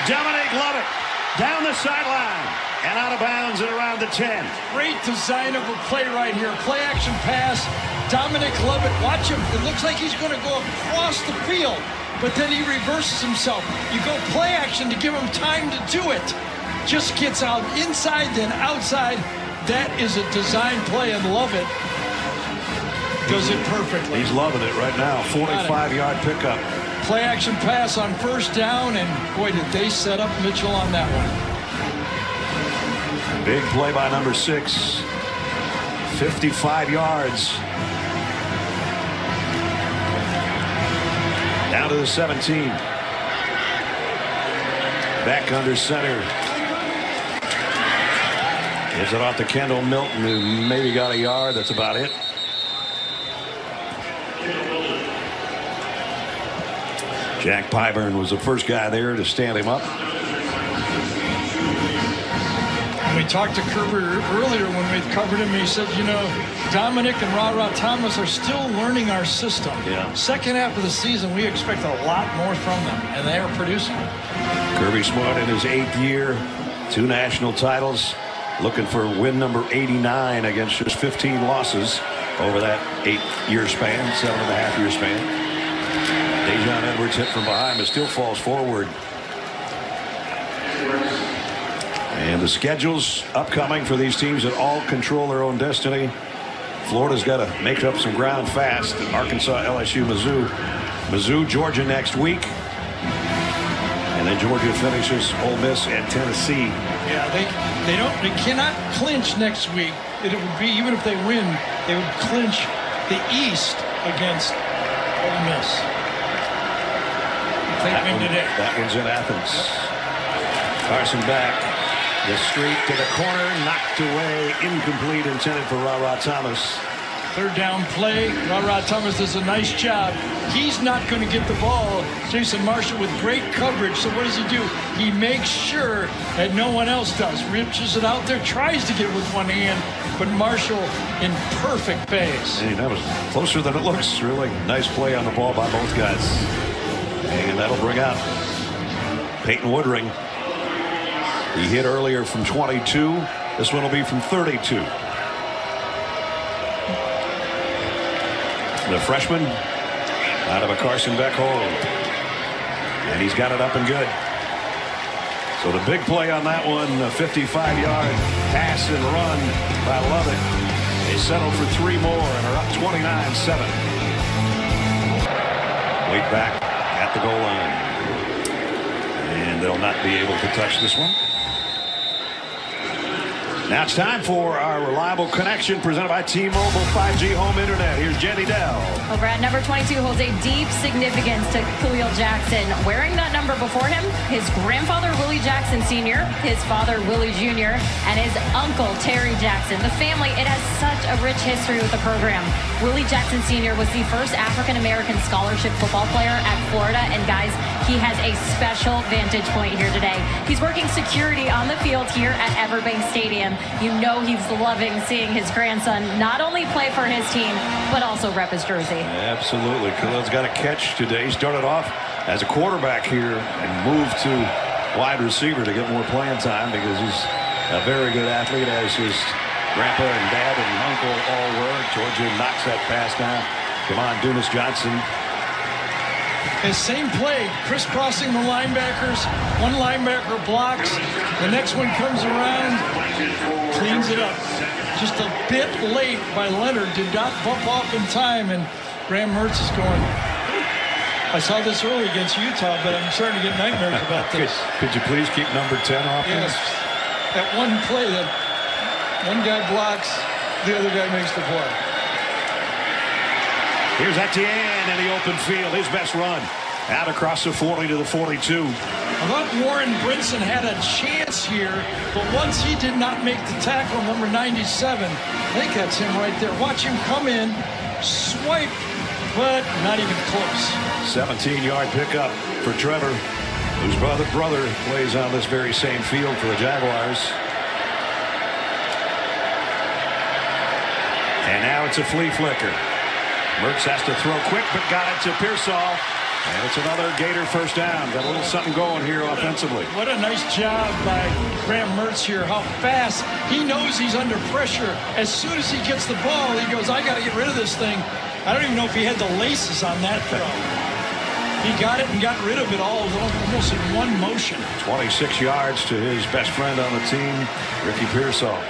Dominic Lovett down the sideline and out of bounds at around the 10. Great design of a play right here. Play action pass. Dominic Lovett, watch him. It looks like he's going to go across the field, but then he reverses himself. You go play action to give him time to do it. Just gets out inside, then outside. That is a design play, and love it. does it perfectly. He's loving it right now. 45 yard pickup. Play action pass on first down, and boy, did they set up Mitchell on that one. Big play by number six. 55 yards. Down to the 17. Back under center. Gives it off to Kendall Milton, who maybe got a yard. That's about it. Jack Pyburn was the first guy there to stand him up. We talked to Kirby earlier when we covered him. He said, you know, Dominic and Ra Ra Thomas are still learning our system. Yeah. Second half of the season, we expect a lot more from them, and they are producing. Kirby Smart in his eighth year, two national titles, looking for win number 89 against just 15 losses over that eight-year span, seven and a half year span. Daijun Edwards hit from behind, but still falls forward. And the schedules upcoming for these teams that all control their own destiny. Florida's got to make up some ground fast. Arkansas, LSU, Mizzou. Mizzou, Georgia next week. And then Georgia finishes Ole Miss and Tennessee. Yeah, they they don't they cannot clinch next week. It would be even if they win, they would clinch the East against Ole Miss. If they That, win one- today. that one's in Athens. Carson Beck. The street to the corner, knocked away, incomplete, intended for Ra Ra Thomas. Third down play. Ra Thomas does a nice job. He's not going to get the ball. Jason Marshall with great coverage. So what does he do? He makes sure that no one else does. Reaches it out there, tries to get it with one hand, but Marshall in perfect pace. Hey, that was closer than it looks. Really nice play on the ball by both guys. And that'll bring out Peyton Woodring. He hit earlier from 22. This one will be from 32. The freshman out of a Carson Beck hole. And he's got it up and good. So the big play on that one, a 55-yard pass and run by Lovett. They settle for three more and are up 29-7. Wait back at the goal line. And they'll not be able to touch this one. Now it's time for our reliable connection presented by T-Mobile 5G home internet. Here's Jenny Dell. Over at number 22 holds a deep significance to Kahleil Jackson. Wearing that number before him, his grandfather, Willie Jackson Sr., his father, Willie Jr., and his uncle, Terry Jackson. The family, it has such a rich history with the program. Willie Jackson Sr. was the first African-American scholarship football player at Florida. And guys, he has a special vantage point here today. He's working security on the field here at Everbank Stadium. You know he's loving seeing his grandson not only play for his team, but also rep his jersey. Absolutely. Kahleil's got a catch today. He started off as a quarterback here and moved to wide receiver to get more playing time because he's a very good athlete as his grandpa and dad and uncle all were. Georgia knocks that pass down. Come on, Dumas Johnson. His same play, crisscrossing the linebackers. One linebacker blocks. The next one comes around, cleans it up. Just a bit late by Leonard. Did not bump off in time, and Graham Mertz is going. I saw this early against Utah, but I'm starting to get nightmares about [laughs] Could, this. could you please keep number 10 off? Yes, that one play that one guy blocks, the other guy makes the play. Here's Etienne in the open field. His best run. Out across the 40 to the 42. I thought Warren Brinson had a chance here, but once he did not make the tackle, number 97, I think that's him right there. Watch him come in, swipe, but not even close. 17-yard pickup for Trevor, whose brother brother plays on this very same field for the Jaguars. And now it's a flea flicker. Mertz has to throw quick, but got it to Pearsall. And it's another Gator first down. Got a little something going here offensively. What a nice job by Graham Mertz here. How fast. He knows he's under pressure. As soon as he gets the ball, he goes, I got to get rid of this thing. I don't even know if he had the laces on that throw. He got it and got rid of it all almost in one motion. 26 yards to his best friend on the team, Ricky Pearsall.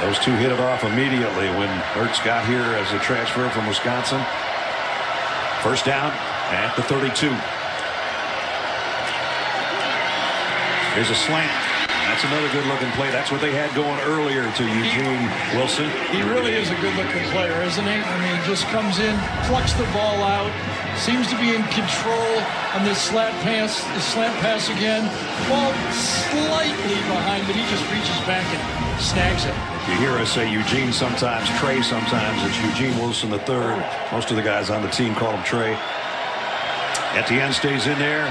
Those two hit it off immediately when Mertz got here as a transfer from Wisconsin. First down at the 32. Here's a slant. That's another good looking play. That's what they had going earlier to Eugene Wilson. He really is a good looking player, isn't he? I mean, just comes in, plucks the ball out, seems to be in control on this slant pass, the slant pass again. Ball slightly behind, but he just reaches back and snags it. You hear us say Eugene sometimes, Trey sometimes. It's Eugene Wilson the third. Most of the guys on the team call him Trey. Etienne stays in there.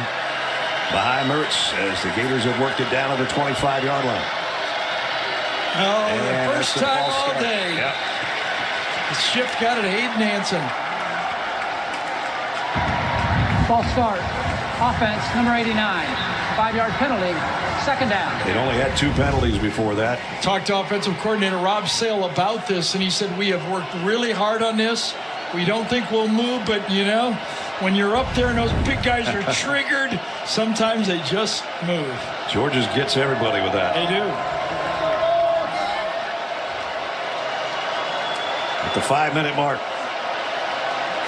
behind Mertz as the Gators have worked it down to the 25-yard line. Oh, And the first that's a time false all start. day. Yep. The shift got it to Hayden Hansen. False start. Offense, number 89. Five-yard penalty. Second down. They'd only had two penalties before that. Talked to offensive coordinator Rob Sale about this, and he said, We have worked really hard on this. We don't think we'll move, but you know, when you're up there and those big guys are [laughs] triggered, sometimes they just move. Georgia gets everybody with that. They do. At the five-minute mark,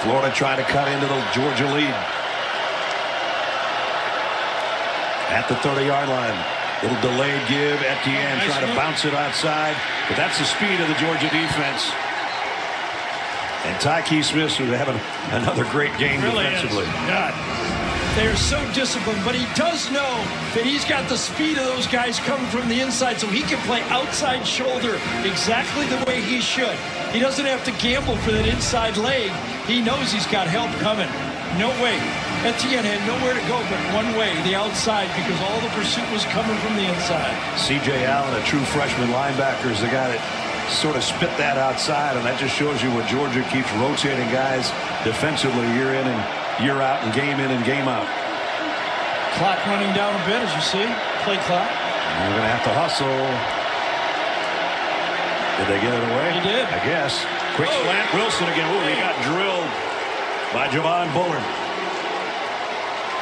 Florida trying to cut into the Georgia lead. At the 30-yard line. Little delayed give. Etienne Nice trying to bounce it outside. But that's the speed of the Georgia defense. And Tyke Smith who's having another great game Really defensively. God. They are so disciplined, but he does know that he's got the speed of those guys coming from the inside, so he can play outside shoulder exactly the way he should. He doesn't have to gamble for that inside leg. He knows he's got help coming. No way. Etienne had nowhere to go but one way, the outside, because all the pursuit was coming from the inside. C.J. Allen, a true freshman linebacker, is the guy that sort of spit that outside, and that just shows you where Georgia keeps rotating guys defensively year in and year out and game in and game out. Clock running down a bit, as you see. Play clock. And We're going to have to hustle. Did they get it away? They did. I guess. Quick Oh. slant. Wilson again. Ooh, he got drilled by Javon Bullard.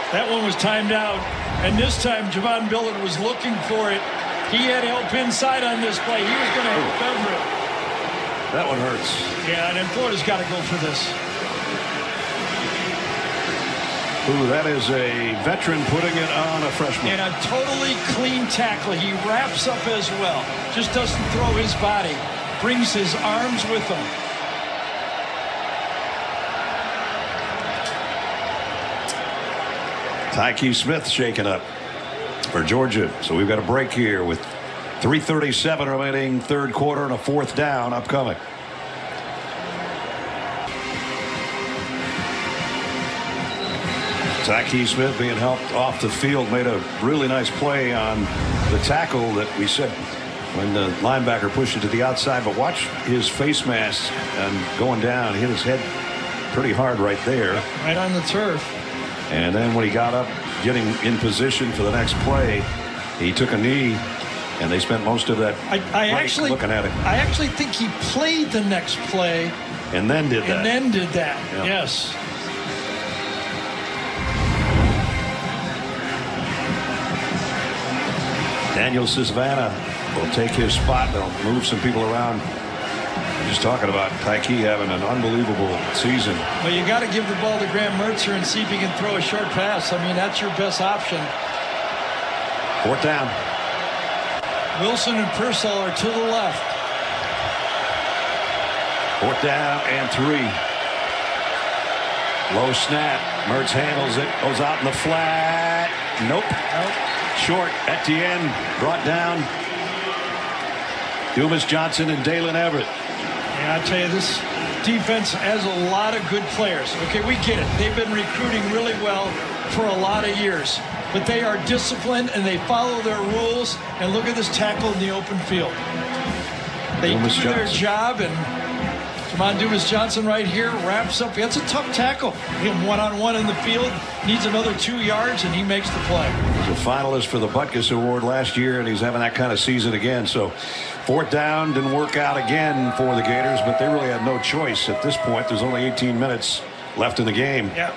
That one was timed out, and this time Javon Bullard was looking for it. He had help inside on this play. He was going to help it. That one hurts. Yeah, and then Florida's got to go for this. Ooh, that is a veteran putting it on a freshman. And a totally clean tackle. He wraps up as well. Just doesn't throw his body. Brings his arms with him. Tyke Smith shaken up for Georgia. So we've got a break here with 3.37 remaining third quarter and a fourth down upcoming. Tyke Smith being helped off the field made a really nice play on the tackle that we said when the linebacker pushed it to the outside. But watch his face mask and going down. He hit his head pretty hard right there. Right on the turf. And then when he got up, getting in position for the next play, he took a knee, and they spent most of that I, I actually looking at it, I actually think he played the next play and then did that. and then did that. Yeah. Yes. Daniel Cisvana will take his spot. They'll move some people around. Just talking about Tyke having an unbelievable season. Well, you got to give the ball to Graham Mertzer and see if he can throw a short pass. I mean, that's your best option. Fourth down. Wilson and Pearsall are to the left. Fourth down and three. Low snap. Mertz handles it. Goes out in the flat. Nope. Short. Etienne brought down. Dumas Johnson and Dalen Everett. Yeah, I tell you, this defense has a lot of good players. Okay, we get it. They've been recruiting really well for a lot of years. But they are disciplined and they follow their rules. And look at this tackle in the open field. They Dumas do their job and Jamon Dumas Johnson right here wraps up. That's a tough tackle. Him one on one in the field, needs another two yards, and he makes the play. He was a finalist for the Butkus Award last year, and he's having that kind of season again. So, fourth down didn't work out again for the Gators, but they really had no choice at this point. There's only 18 minutes left in the game. Yeah.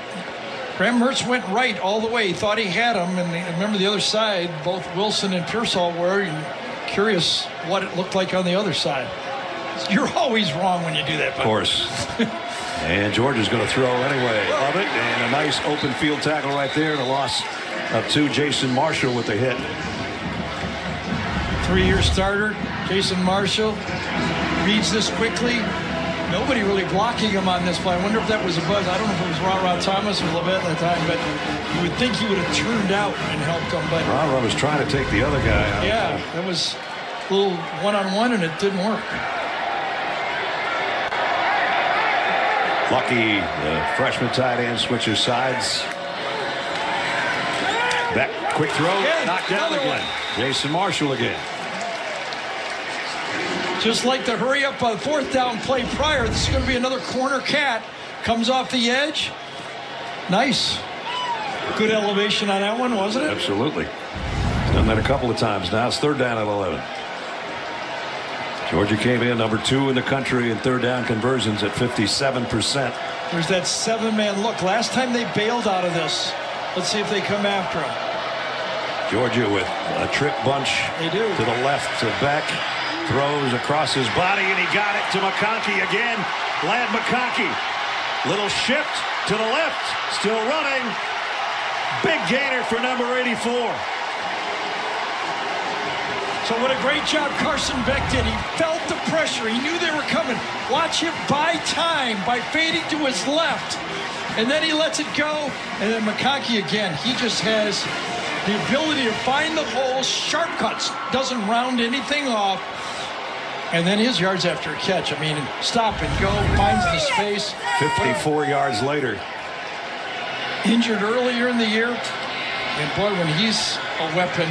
Graham Mertz went right all the way. He thought he had him, and and remember the other side, both Wilson and Pearsall were. Curious what it looked like on the other side. You're always wrong when you do that. Of course. [laughs] and Georgia's going to throw anyway. Love it. And a nice open field tackle right there, and a loss of two. Jason Marshall with the hit. three-year starter, Jason Marshall, reads this quickly. Nobody really blocking him on this play. I wonder if that was a buzz. I don't know if it was Ron Thomas or Lovett at the time, but you would think he would have turned out and helped him. But Ron was trying to take the other guy out. yeah, that was a little one-on-one, and it didn't work. Luckie, the freshman tight end switches sides. Beck, quick throw, Again, knocked down again. Jason Marshall again. Just like the hurry up on fourth down play prior, this is going to be another corner cat. Comes off the edge. Nice. Good elevation on that one, wasn't it? Absolutely. Done that a couple of times now. It's third down at 11. Georgia came in number two in the country in third down conversions at 57%. There's that seven man look. Last time they bailed out of this. Let's see if they come after him. Georgia with a trip bunch They do. to the left to Beck. Throws across his body, and he got it to McConkey again. Ladd McConkey. Little shift to the left. Still running. Big gainer for number 84. So what a great job Carson Beck did. He felt the pressure. He knew they were coming. Watch him buy time by fading to his left. And then he lets it go. And then McConkey again, he just has the ability to find the holes, sharp cuts, doesn't round anything off. And then his yards after a catch. I mean, stop and go, finds the space. 54 yards later. Injured earlier in the year. And boy, when he's a weapon,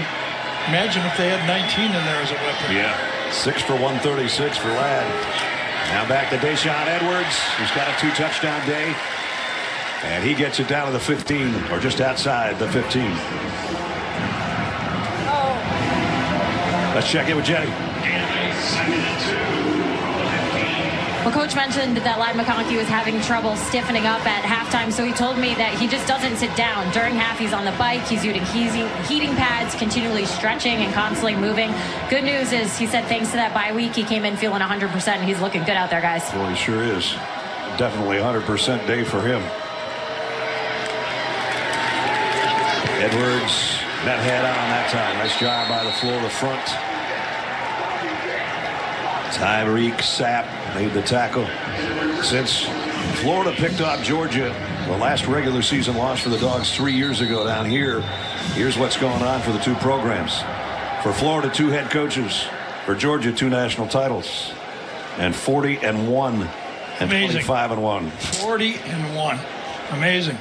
imagine if they had 19 in there as a weapon. Yeah. Six for 136 for Ladd. Now back to Daijun Edwards, who's got a two touchdown day. And he gets it down to the 15, or just outside the 15. Let's check in with Jenny. Well, Coach mentioned that Ladd McConkey was having trouble stiffening up at halftime, so he told me that he just doesn't sit down. During half, he's on the bike, he's using heating pads, continually stretching and constantly moving. Good news is, he said thanks to that bye week, he came in feeling 100%, and he's looking good out there, guys. Well, he sure is. Definitely 100% day for him. Edwards, that head on that time. Nice job by the Florida front. Tyreak Sapp made the tackle. Since Florida picked up Georgia, the last regular season loss for the Dogs three years ago down here, here's what's going on for the two programs. For Florida, two head coaches. For Georgia, two national titles. And 40 and 1 and Amazing. 25 and 1. 40 and 1. Amazing.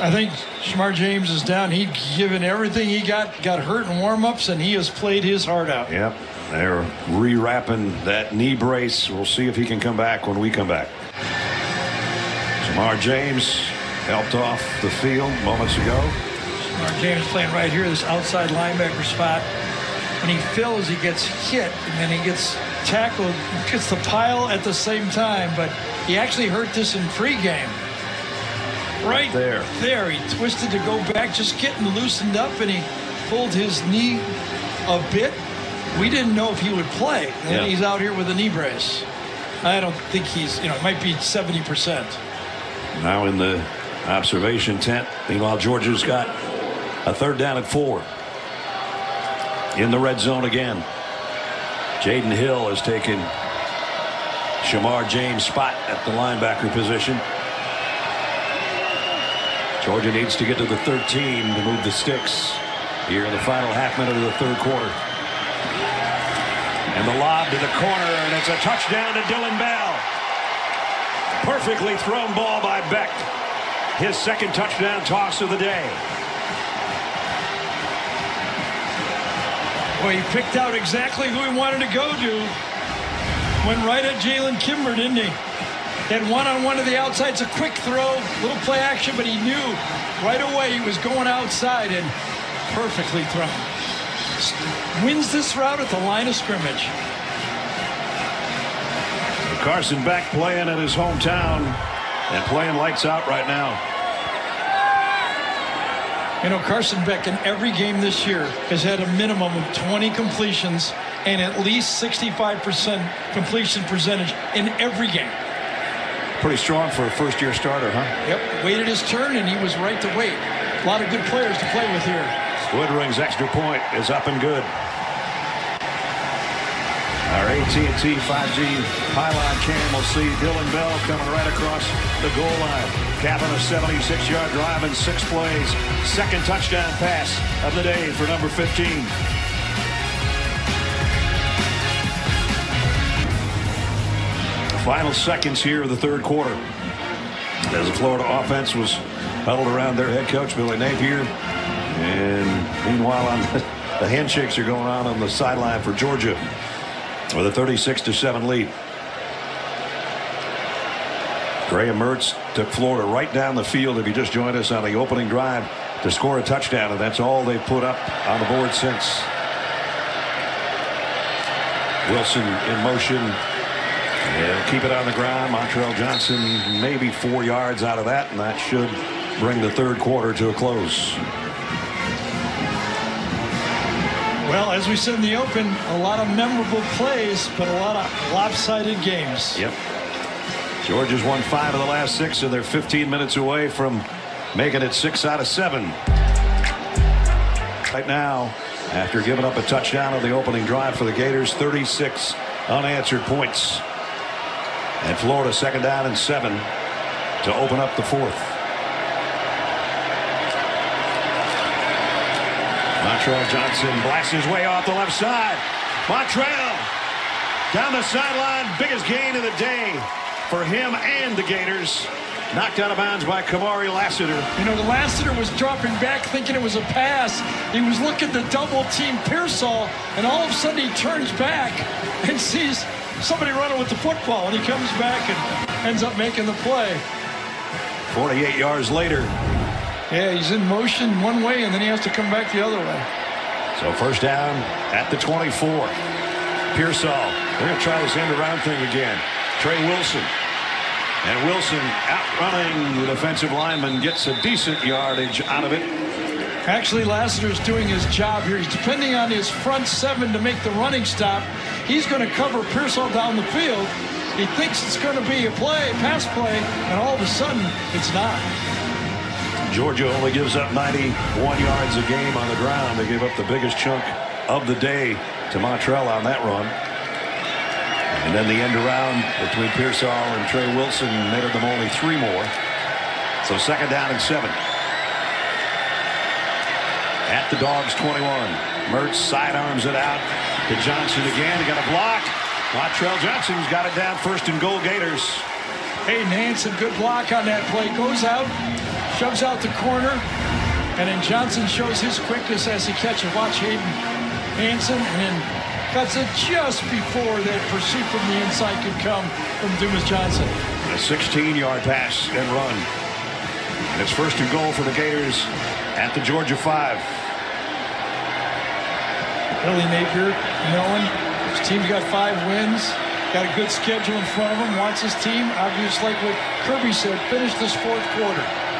I think Shemar James is down. He'd given everything he got, got hurt in warm ups, and he has played his heart out. Yep. They're rewrapping that knee brace. We'll see if he can come back when we come back. Shemar James helped off the field moments ago. Shemar James playing right here, this outside linebacker spot. When he fills, he gets hit, and then he gets tackled, gets the pile at the same time, but he actually hurt this in pregame. Right there. There, he twisted to go back, just getting loosened up, and he pulled his knee a bit. We didn't know if he would play. And Yeah. he's out here with a knee brace. I don't think he's, you know, it might be 70%. Now in the observation tent. Meanwhile, Georgia's got a third down at four. In the red zone again. Jaden Hill has taken Shemar James' spot at the linebacker position. Georgia needs to get to the 13 to move the sticks here in the final half minute of the third quarter. And the lob to the corner, and it's a touchdown to Dillon Bell. Perfectly thrown ball by Beck. His second touchdown toss of the day. Well, he picked out exactly who he wanted to go to. Went right at Jalen Kimber, didn't he? Had one-on-one to the outside. It's a quick throw, little play action, but he knew right away he was going outside and perfectly thrown. Wins this route at the line of scrimmage. Carson Beck playing at his hometown and playing lights out right now. You know, Carson Beck in every game this year has had a minimum of 20 completions and at least 65% completion percentage in every game. Pretty strong for a first year starter, huh? Yep, waited his turn and he was right to wait. A lot of good players to play with here. Woodring's extra point is up and good. Our AT&T 5G pylon cam will see Dillon Bell coming right across the goal line, capping a 76-yard drive in six plays. Second touchdown pass of the day for number 15. Final seconds here of the third quarter. As the Florida offense was huddled around their head coach, Billy Napier. And meanwhile, on [laughs] the handshakes are going on on the sideline for Georgia with a 36 to 7 lead. Graham Mertz took Florida right down the field if you just joined us on the opening drive to score a touchdown and that's all they've put up on the board since. Wilson in motion. Yeah, keep it on the ground. Montrell Johnson maybe four yards out of that and that should bring the third quarter to a close. Well, as we said in the open, a lot of memorable plays, but a lot of lopsided games. Yep. Georgia's won five of the last six, and they're 15 minutes away from making it six out of seven. Right now, after giving up a touchdown on the opening drive for the Gators, 36 unanswered points. And Florida second down and seven to open up the fourth. Montrell Johnson blasts his way off the left side. Montrell down the sideline. Biggest gain of the day for him and the Gators. Knocked out of bounds by Kamari Lassiter. You know, the Lassiter was dropping back thinking it was a pass. He was looking to double team Pearsall, and all of a sudden he turns back [laughs] and sees somebody running with the football, and he comes back and ends up making the play. 48 yards later. Yeah, he's in motion one way, and then he has to come back the other way. So first down at the 24. Pearsall. They're going to try this end around thing again. Trey Wilson. And Wilson outrunning the defensive lineman gets a decent yardage out of it. Actually, Lassiter's doing his job here. He's depending on his front seven to make the running stop. He's going to cover Pearsall down the field. He thinks it's going to be a play, pass play, and all of a sudden, it's not. Georgia only gives up 91 yards a game on the ground. They gave up the biggest chunk of the day to Montrell on that run. And then the end around between Pearsall and Trey Wilson netted them only three more. So second down and seven. At the Dogs 21. Mertz sidearms it out to Johnson again. He got a block. Montrell Johnson's got it down first and goal Gators. Hayden Hansen, good block on that play. Goes out, shoves out the corner, and then Johnson shows his quickness as he catches. Watch Hayden Hansen, and then cuts it just before that pursuit from the inside could come from Dumas Johnson. A 16-yard pass and run. And it's first and goal for the Gators at the Georgia 5. Billy Napier knowing his team's got five wins, got a good schedule in front of him, wants his team, obviously like what Kirby said, finish this fourth quarter.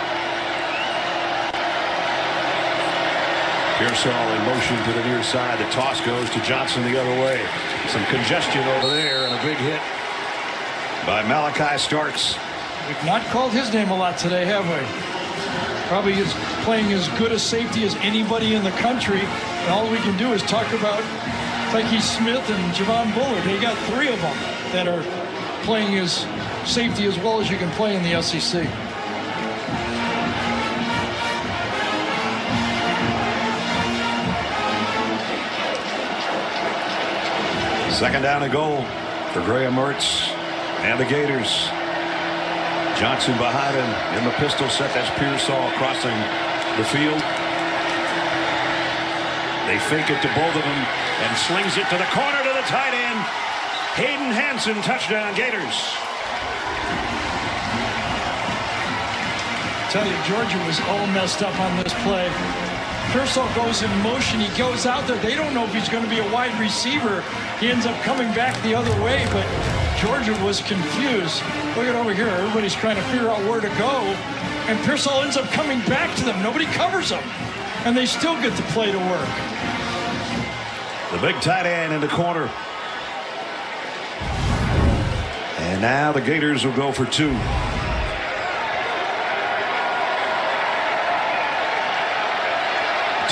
Pearsall in motion to the near side. The toss goes to Johnson the other way. Some congestion over there and a big hit by Malachi Starks. We've not called his name a lot today, have we? Probably is playing as good a safety as anybody in the country. And all we can do is talk about Tykee Smith and Javon Bullard. They got three of them that are playing as safety as well as you can play in the SEC. Second down and goal for Graham Mertz and the Gators. Johnson behind him in the pistol set. That's Pearsall crossing the field. They fake it to both of them and slings it to the corner to the tight end. Hayden Hansen, touchdown Gators. tell you, Georgia was all messed up on this play. Pearsall goes in motion. He goes out there. They don't know if he's going to be a wide receiver. He ends up coming back the other way, but Georgia was confused. Look at over here. Everybody's trying to figure out where to go. And Pearsall ends up coming back to them. Nobody covers them. And they still get the play to work. The big tight end in the corner. And now the Gators will go for two.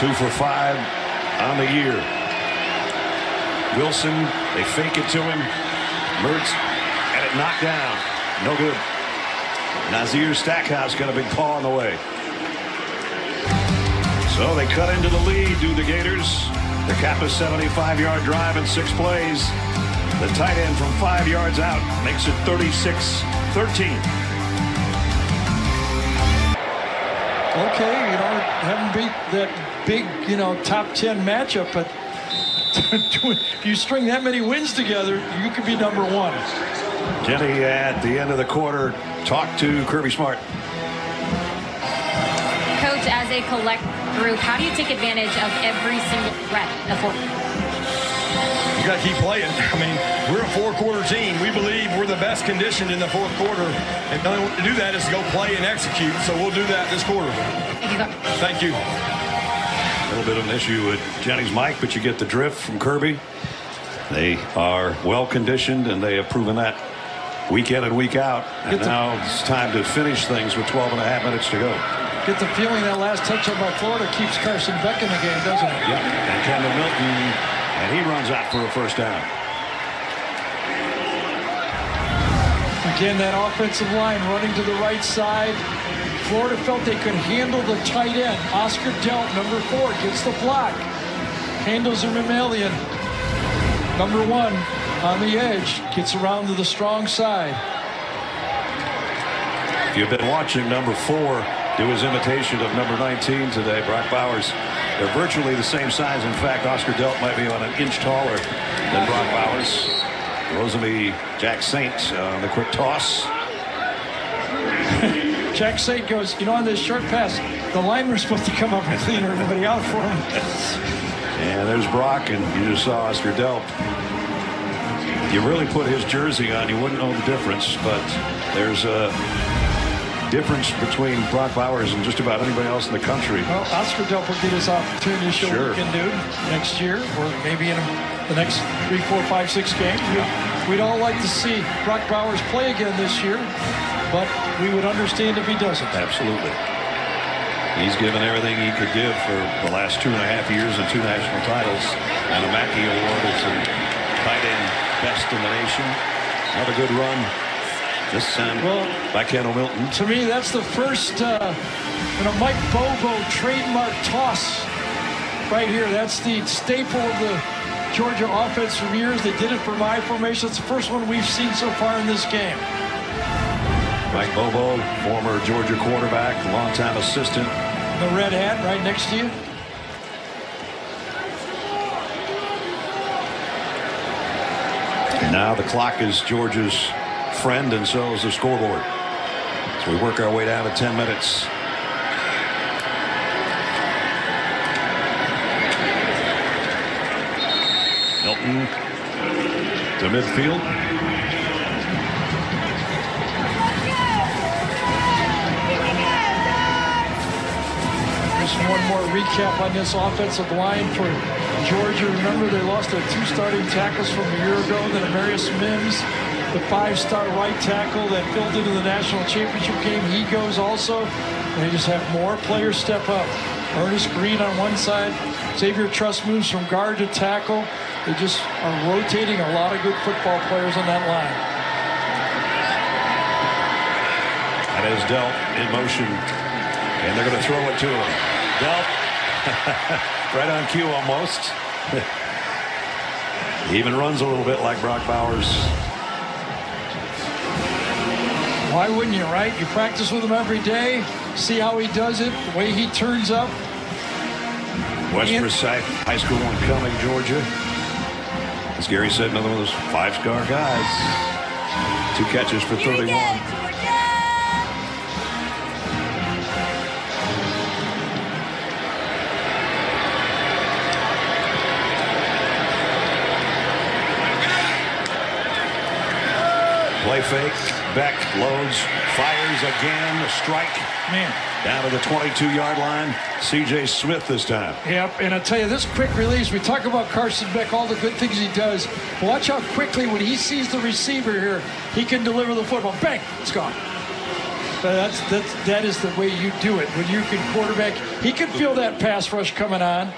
Two for five on the year. Wilson, they fake it to him. Mertz, and it knocked down. No good. Nazir Stackhouse got a big paw on the way. So they cut into the lead, do the Gators. The cap a 75-yard drive in six plays. The tight end from five yards out makes it 36-13. Okay, you know, have haven't beat that big, you know, top 10 matchup, but [laughs] if you string that many wins together, you could be number one. Jenny at the end of the quarter talk to Kirby Smart. Coach, as a collect group, how do you take advantage of every single threat You got to keep playing. I mean, we're a four-quarter team. We believe we're the best conditioned in the fourth quarter, and the only way to do that is to go play and execute. So we'll do that this quarter. Thank you. Thank you. A little bit of an issue with Jenny's mic, but you get the drift from Kirby. They are well conditioned, and they have proven that week in and week out. And Get the- now it's time to finish things with 12 and a half minutes to go. Get the feeling that last touchdown by Florida keeps Carson Beck in the game, doesn't it? Yep. And Kendall Milton, and he runs out for a first down. Again, that offensive line running to the right side. Florida felt they could handle the tight end. Oscar Delp, number four, gets the block. Handles Umanmielen. Number one on the edge. Gets around to the strong side. If you've been watching number four do his imitation of number 19 today, Brock Bowers, they're virtually the same size. In fact, Oscar Delp might be on an inch taller than Brock Bowers. Rosalie Jack Saint uh, on the quick toss. [laughs] Jacksaint goes, you know, on this short pass, the lineman's supposed to come up and clean everybody out for him. [laughs] And there's Brock, and you just saw Oscar Delp. If you really put his jersey on, you wouldn't know the difference, but there's a difference between Brock Bowers and just about anybody else in the country. Well, Oscar Delp will get his opportunity to show Sure. what he can do next year, or maybe in the next three, four, five, six games. We- We'd all like to see Brock Bowers play again this year, but we would understand if he doesn't. Absolutely. He's given everything he could give for the last two and a half years and two national titles and a Mackey Award as a tight end best in the nation. Another good run this time Well- by Kendall Milton. To me, that's the first, uh, you know, Mike Bobo trademark toss right here. That's the staple of the Georgia offense for years. They did it for my formation. It's the first one we've seen so far in this game. Mike Bobo, former Georgia quarterback, longtime assistant. The red hat right next to you. And now the clock is Georgia's friend, and so is the scoreboard. So we work our way down to 10 minutes. Milton to midfield. Just one more recap on this offensive line for Georgia. Remember, they lost their two starting tackles from a year ago. Then Amarius Mims, the five-star right tackle that filled into the national championship game, he goes also. They just have more players step up. Earnest Greene on one side. Xavier Truss moves from guard to tackle. They just are rotating a lot of good football players on that line. That is Delp in motion. And they're going to throw it to him. Delp. [laughs] right on cue almost. [laughs] he even runs a little bit like Brock Bowers. Why wouldn't you, right? You practice with him every day, see how he does it, the way he turns up. West And- Forsyth High School in Cumming, Georgia. As Gary said, another one of those five-star guys. Two catches for 31. Play fake. Beck loads, fires again. A strike Man, down to the 22-yard line. C.J. Smith this time. Yep, and I tell you, this quick release, we talk about Carson Beck, all the good things he does. Watch how quickly, when he sees the receiver here, he can deliver the football. Bang, it's gone. But that's, that's, that is the way you do it. When you can quarterback, he can feel that pass rush coming on.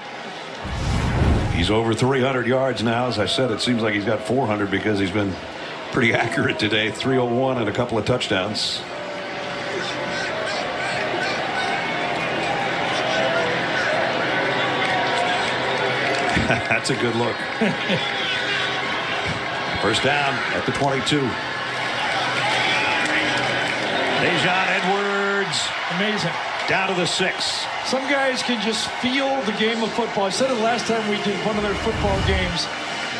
He's over 300 yards now. As I said, it seems like he's got 400 because he's been pretty accurate today. 301 and a couple of touchdowns. [laughs] That's a good look. First down at the 22. Daijun Edwards. Amazing. down to the six. Some guys can just feel the game of football. I said it last time we did one of their football games.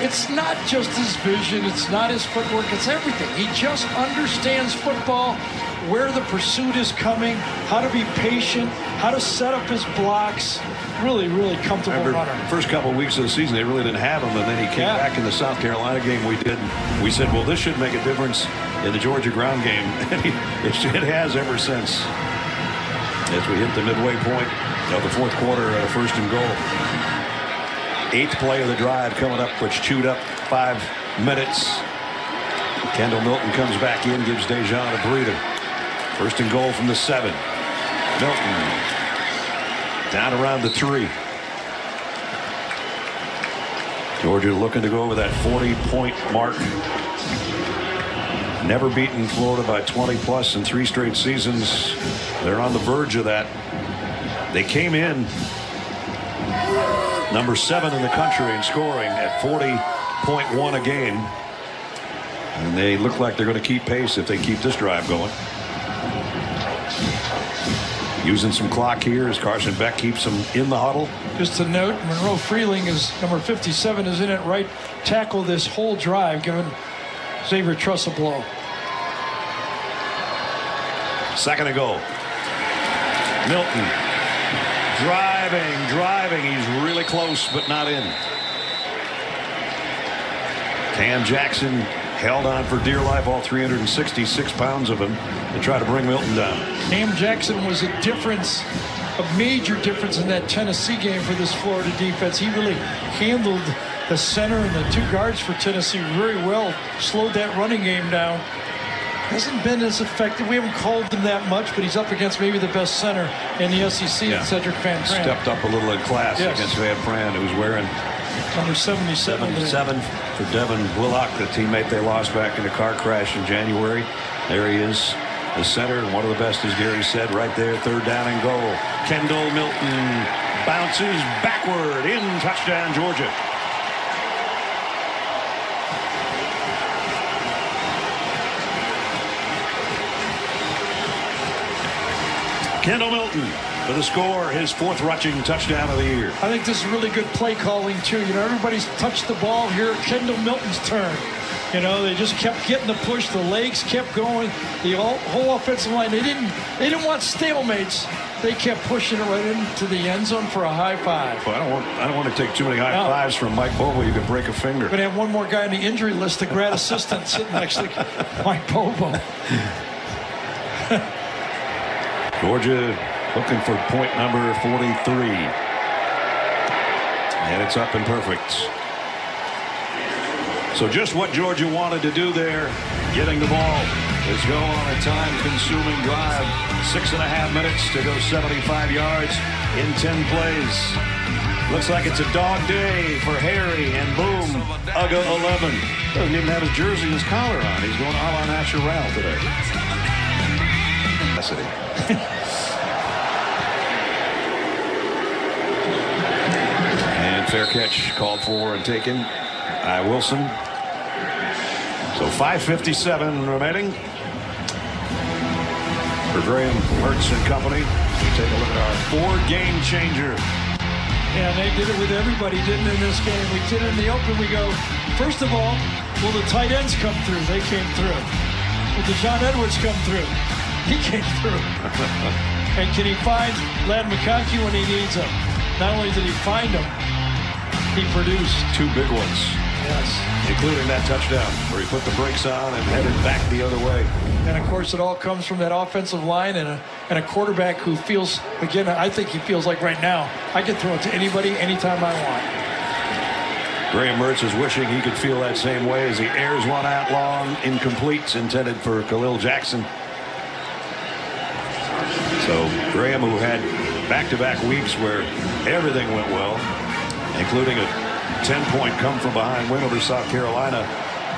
It's not just his vision, it's not his footwork, it's everything. He just understands football, where the pursuit is coming, how to be patient, how to set up his blocks. Really, really comfortable Remember, runner. first couple of weeks of the season, they really didn't have him, and then he came Yeah. back in the South Carolina game. We did. We said, well, this should make a difference in the Georgia ground game, [laughs] and he, it, it has ever since. As we hit the midway point of the fourth quarter, uh, first and goal. Eighth play of the drive coming up, which chewed up five minutes. Kendall Milton comes back in, gives Daijun a breather. First and goal from the seven. Milton down around the three. Georgia looking to go over that 40 point mark. Never beaten Florida by 20 plus in three straight seasons. They're on the verge of that. They came in number seven in the country in scoring at 40.1 a game. And they look like they're going to keep pace if they keep this drive going. Using some clock here as Carson Beck keeps them in the huddle. Just to note, Monroe Freeling is number 57 is in at right tackle this whole drive, giving Xavier Truss a blow. Second and goal. Milton driving, driving. He's really close, but not in. Cam Jackson held on for dear life, all 366 pounds of him, to try to bring Milton down. Cam Jackson was a difference, a major difference in that Tennessee game for this Florida defense. He really handled the center and the two guards for Tennessee very well, slowed that running game down. Hasn't been as effective. We haven't called him that much, but he's up against maybe the best center in the SEC, Yeah. Sedrick Van Pran. Stepped up a little in class Yes. against Van Pran, who's wearing Number 77. today. 77 for Devin Willock, the teammate they lost back in the car crash in January. There he is, the center, and one of the best, as Gary said, right there, third down and goal. Kendall Milton bounces backward in touchdown, Georgia. Kendall Milton for the score, his fourth rushing touchdown of the year. I think this is really good play calling too. You know, everybody's touched the ball here. Kendall Milton's turn. You know, they just kept getting the push. The legs kept going. The whole, offensive line. They didn't. They didn't want stalemates. They kept pushing it right into the end zone for a high five. Well, I don't want I don't want to take too many high No. fives from Mike Bobo. You could break a finger. We're gonna have one more guy on the injury list, the grad assistant sitting next to [laughs] Mike Bobo. Georgia looking for point number 43. And it's up and perfect. So just what Georgia wanted to do there, getting the ball, is go on a time-consuming drive. Six and a half minutes to go 75 yards in 10 plays. Looks like it's a dog day for Harry, and boom, Uga 11. Doesn't even have his jersey and his collar on. He's going a la natural today. Necessity. [laughs] And fair catch called for and taken by Wilson. So 5.57 remaining for Graham Mertz and company. Take a look at our four game changer. Yeah, they did it with everybody, didn't in this game. We did it in the open. We go, first of all, will the tight ends come through? They came through. Will Daijun Edwards come through? [laughs] He came through. and can he find Ladd McConkey when he needs him? Not only did he find him, he produced. Two big ones, Yes. including that touchdown where he put the brakes on and headed back the other way. And of course, it all comes from that offensive line and a, and a quarterback who feels, again, I think he feels like right now, I can throw it to anybody, anytime I want. Graham Mertz is wishing he could feel that same way as he airs one out long, incomplete, intended for Kahleil Jackson. So Graham, who had back-to-back weeks where everything went well, including a 10-point come-from-behind win over South Carolina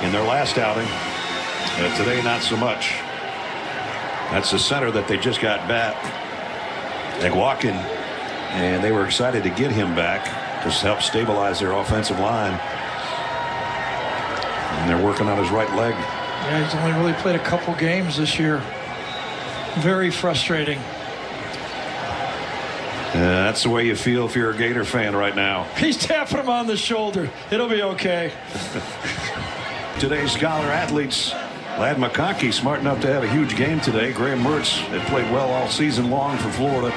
in their last outing, uh, today not so much. That's the center that they just got back. Walking, and they were excited to get him back to help stabilize their offensive line. And they're working on his right leg. Yeah, he's only really played a couple games this year. Very frustrating. Uh, that's the way you feel if you're a Gator fan right now. He's tapping him on the shoulder. It'll be okay. [laughs] Today's scholar athletes, Ladd McConkey, smart enough to have a huge game today. Graham Mertz had played well all season long for Florida.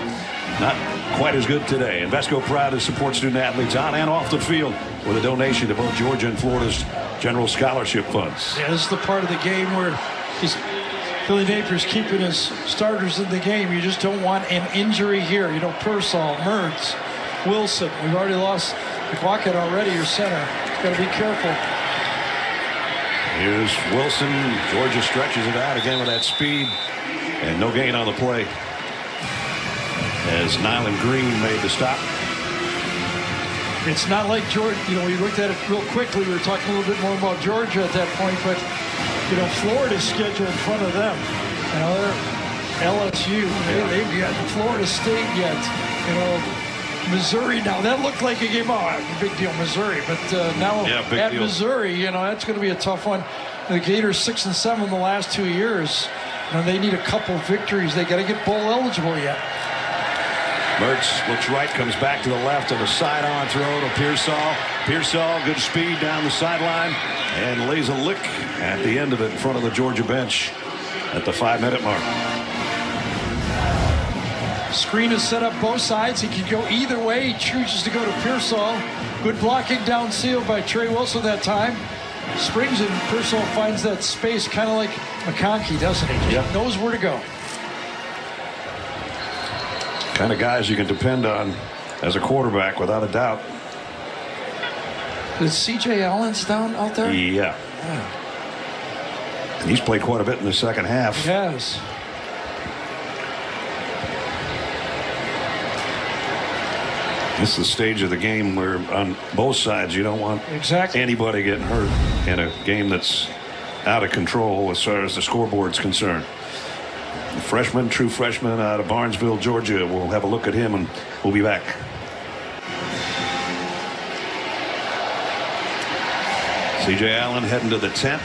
Not quite as good today. Invesco proud to support student athletes on and off the field with a donation to both Georgia and Florida's general scholarship funds. Yeah, this is the part of the game where he's Billy Napier's keeping his starters in the game. You just don't want an injury here. You know, Pearsall, Mertz, Wilson. We've already lost McWackett already, your center. Got to be careful. Here's Wilson. Georgia stretches it out again with that speed. And no gain on the play. As Nyland Green made the stop. It's not like Georgia, you know, we looked at it real quickly. We were talking a little bit more about Georgia at that point, but you know, Florida's schedule in front of them. You know, they're LSU. They, have got Florida State yet. You know, Missouri now. That looked like a game. Oh, big deal, Missouri. But uh, now yeah, at deal. Missouri, you know, that's going to be a tough one. The Gators six and seven the last two years. and they need a couple victories. They got to get bowl eligible yet. Mertz looks right, comes back to the left of a side-on throw to Pearsall. Pearsall, good speed down the sideline and lays a lick at the end of it in front of the Georgia bench at the five-minute mark. Screen is set up both sides. He can go either way. He chooses to go to Pearsall. Good blocking down seal by Trey Wilson that time. Springs and Pearsall finds that space kind of like McConkey, doesn't he? Just yep. knows where to go kind of guys you can depend on as a quarterback without a doubt. Is C.J. Allen's down out there? Yeah. yeah. And he's played quite a bit in the second half. Yes. This is the stage of the game where on both sides you don't want exactly. anybody getting hurt in a game that's out of control as far as the scoreboard's concerned freshman, true freshman out of Barnesville, Georgia. We'll have a look at him and we'll be back. C.J. Allen heading to the tent.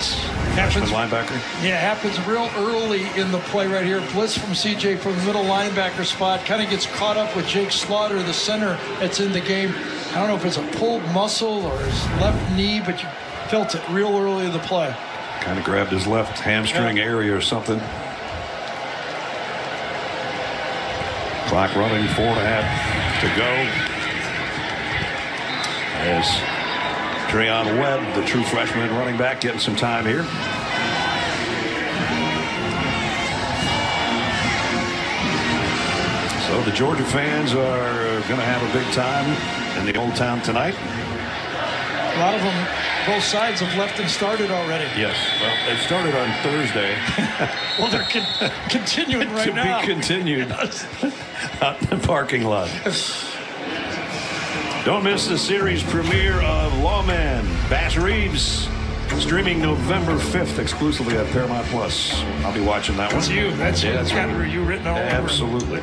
Happens, linebacker. Yeah, happens real early in the play right here. Blitz from C.J. from the middle linebacker spot. Kind of gets caught up with Jake Slaughter, the center that's in the game. I don't know if it's a pulled muscle or his left knee, but you felt it real early in the play. Kind of grabbed his left hamstring yeah. area or something. Clock running, four and a half to go. As Treyaun Webb, the true freshman running back, getting some time here. So the Georgia fans are going to have a big time in the Old Town tonight. A lot of them, both sides have left and started already. Yes. Well, they started on Thursday. [laughs] well, they're con continuing [laughs] right to now. To be continued [laughs] out in the parking lot. Don't miss the series premiere of Lawman, Bass Reeves, streaming November 5th exclusively at Paramount Plus. I'll be watching that that's one. You. That's yeah, you. That's got you written all Absolutely.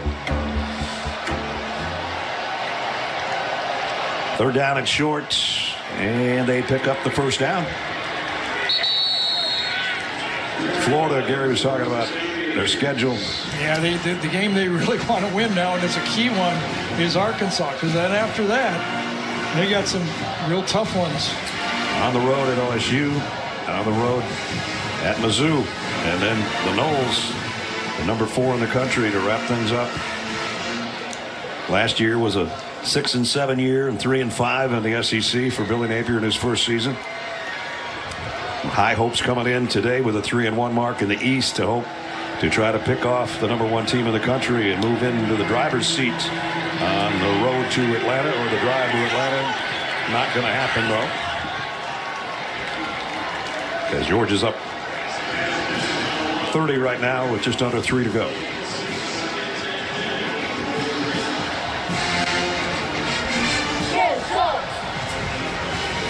Third down and short. And they pick up the first down. Florida, Gary was talking about their schedule. Yeah, they, the, the game they [laughs] really want to win now, and it's a key one, is Arkansas. Because then after that, they got some real tough ones. On the road at OSU, on the road at Mizzou, and then the Noles, the number four in the country to wrap things up. Last year was a six and seven year and three and five in the SEC for Billy Napier in his first season. High hopes coming in today with a three and one mark in the East to hope to try to pick off the number one team in the country and move into the driver's seat on the road to Atlanta or the drive to Atlanta. Not going to happen though. As George is up 30 right now with just under three to go.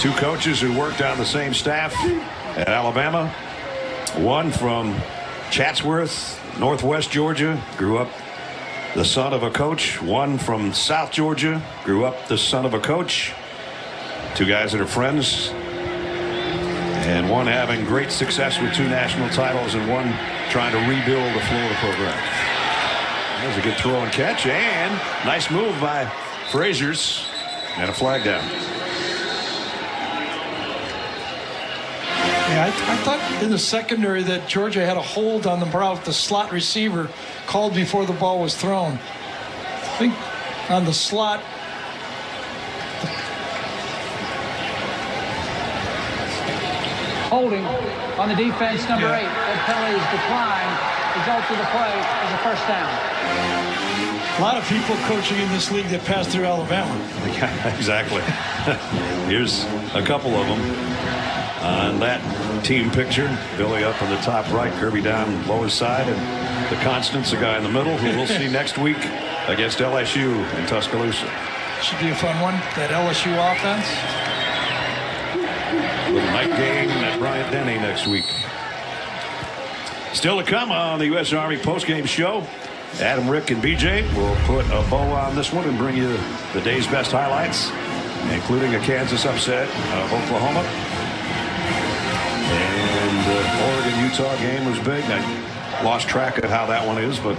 Two coaches who worked on the same staff at Alabama. One from Chatsworth, Northwest Georgia, grew up the son of a coach. One from South Georgia, grew up the son of a coach. Two guys that are friends. And one having great success with two national titles and one trying to rebuild the Florida program. That was a good throw and catch, and nice move by Frazier's, and a flag down. Yeah, I, I thought in the secondary that Georgia had a hold on the route the slot receiver called before the ball was thrown. I think on the slot. Holding on the defense, number Yeah. eight. That penalty is declined. Result of the play is a first down. A lot of people coaching in this league that passed through Alabama. [laughs] Yeah, exactly. [laughs] Here's a couple of them on that team picture. Billy up in the top right, Kirby down lower side, and the Constance, the guy in the middle, who we'll see [laughs] next week against LSU in Tuscaloosa. Should be a fun one. That LSU offense. Little night game at Bryant Denny next week. Still to come on the U.S. Army postgame show. Adam, Rick, and BJ will put a bow on this one and bring you the day's best highlights, including a Kansas upset of Oklahoma. And uh, the Oregon-Utah game was big. I lost track of how that one is, but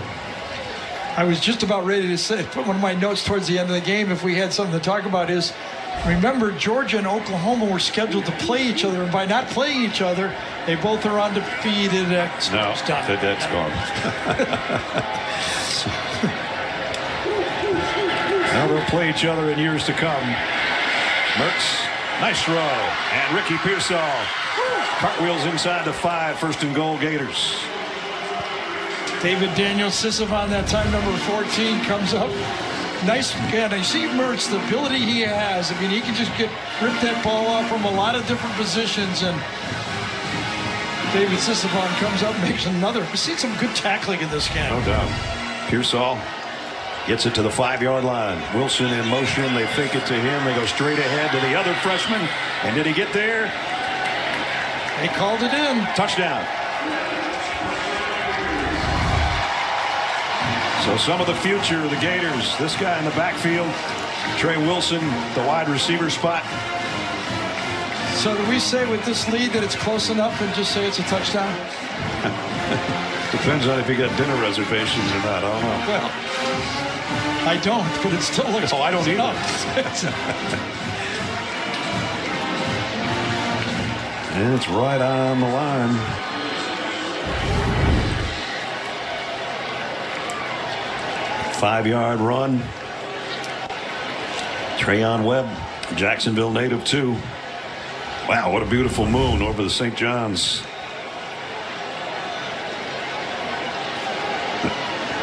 I was just about ready to say, put one of my notes towards the end of the game if we had something to talk about is remember Georgia and Oklahoma were scheduled to play each other and by not playing each other they both are undefeated at no, done. that, that's gone. [laughs] now they'll play each other in years to come. Mertz, nice throw. And Ricky Pearsall cartwheels inside the five, first and goal Gators. David Daniel-Sisavath that time number 14 comes up nice again I see Mertz the ability he has I mean he can just get rip that ball off from a lot of different positions and David Sisavath comes up makes another we've seen some good tackling in this game No doubt. Pearsall gets it to the five yard line. Wilson in motion. They fake it to him. They go straight ahead to the other freshman. And did he get there? they called it in Touchdown. So some of the future of the Gators. This guy in the backfield, Trey Wilson, the wide receiver spot. So do we say with this lead that it's close enough and just say it's a touchdown? [laughs] Depends on if you got dinner reservations or not. I don't know. Well, I don't, but it still looks. Oh, I don't close either. And it's right on the line. Five yard run. Treyaun Webb, Jacksonville native too. Wow, what a beautiful moon over the St. John's.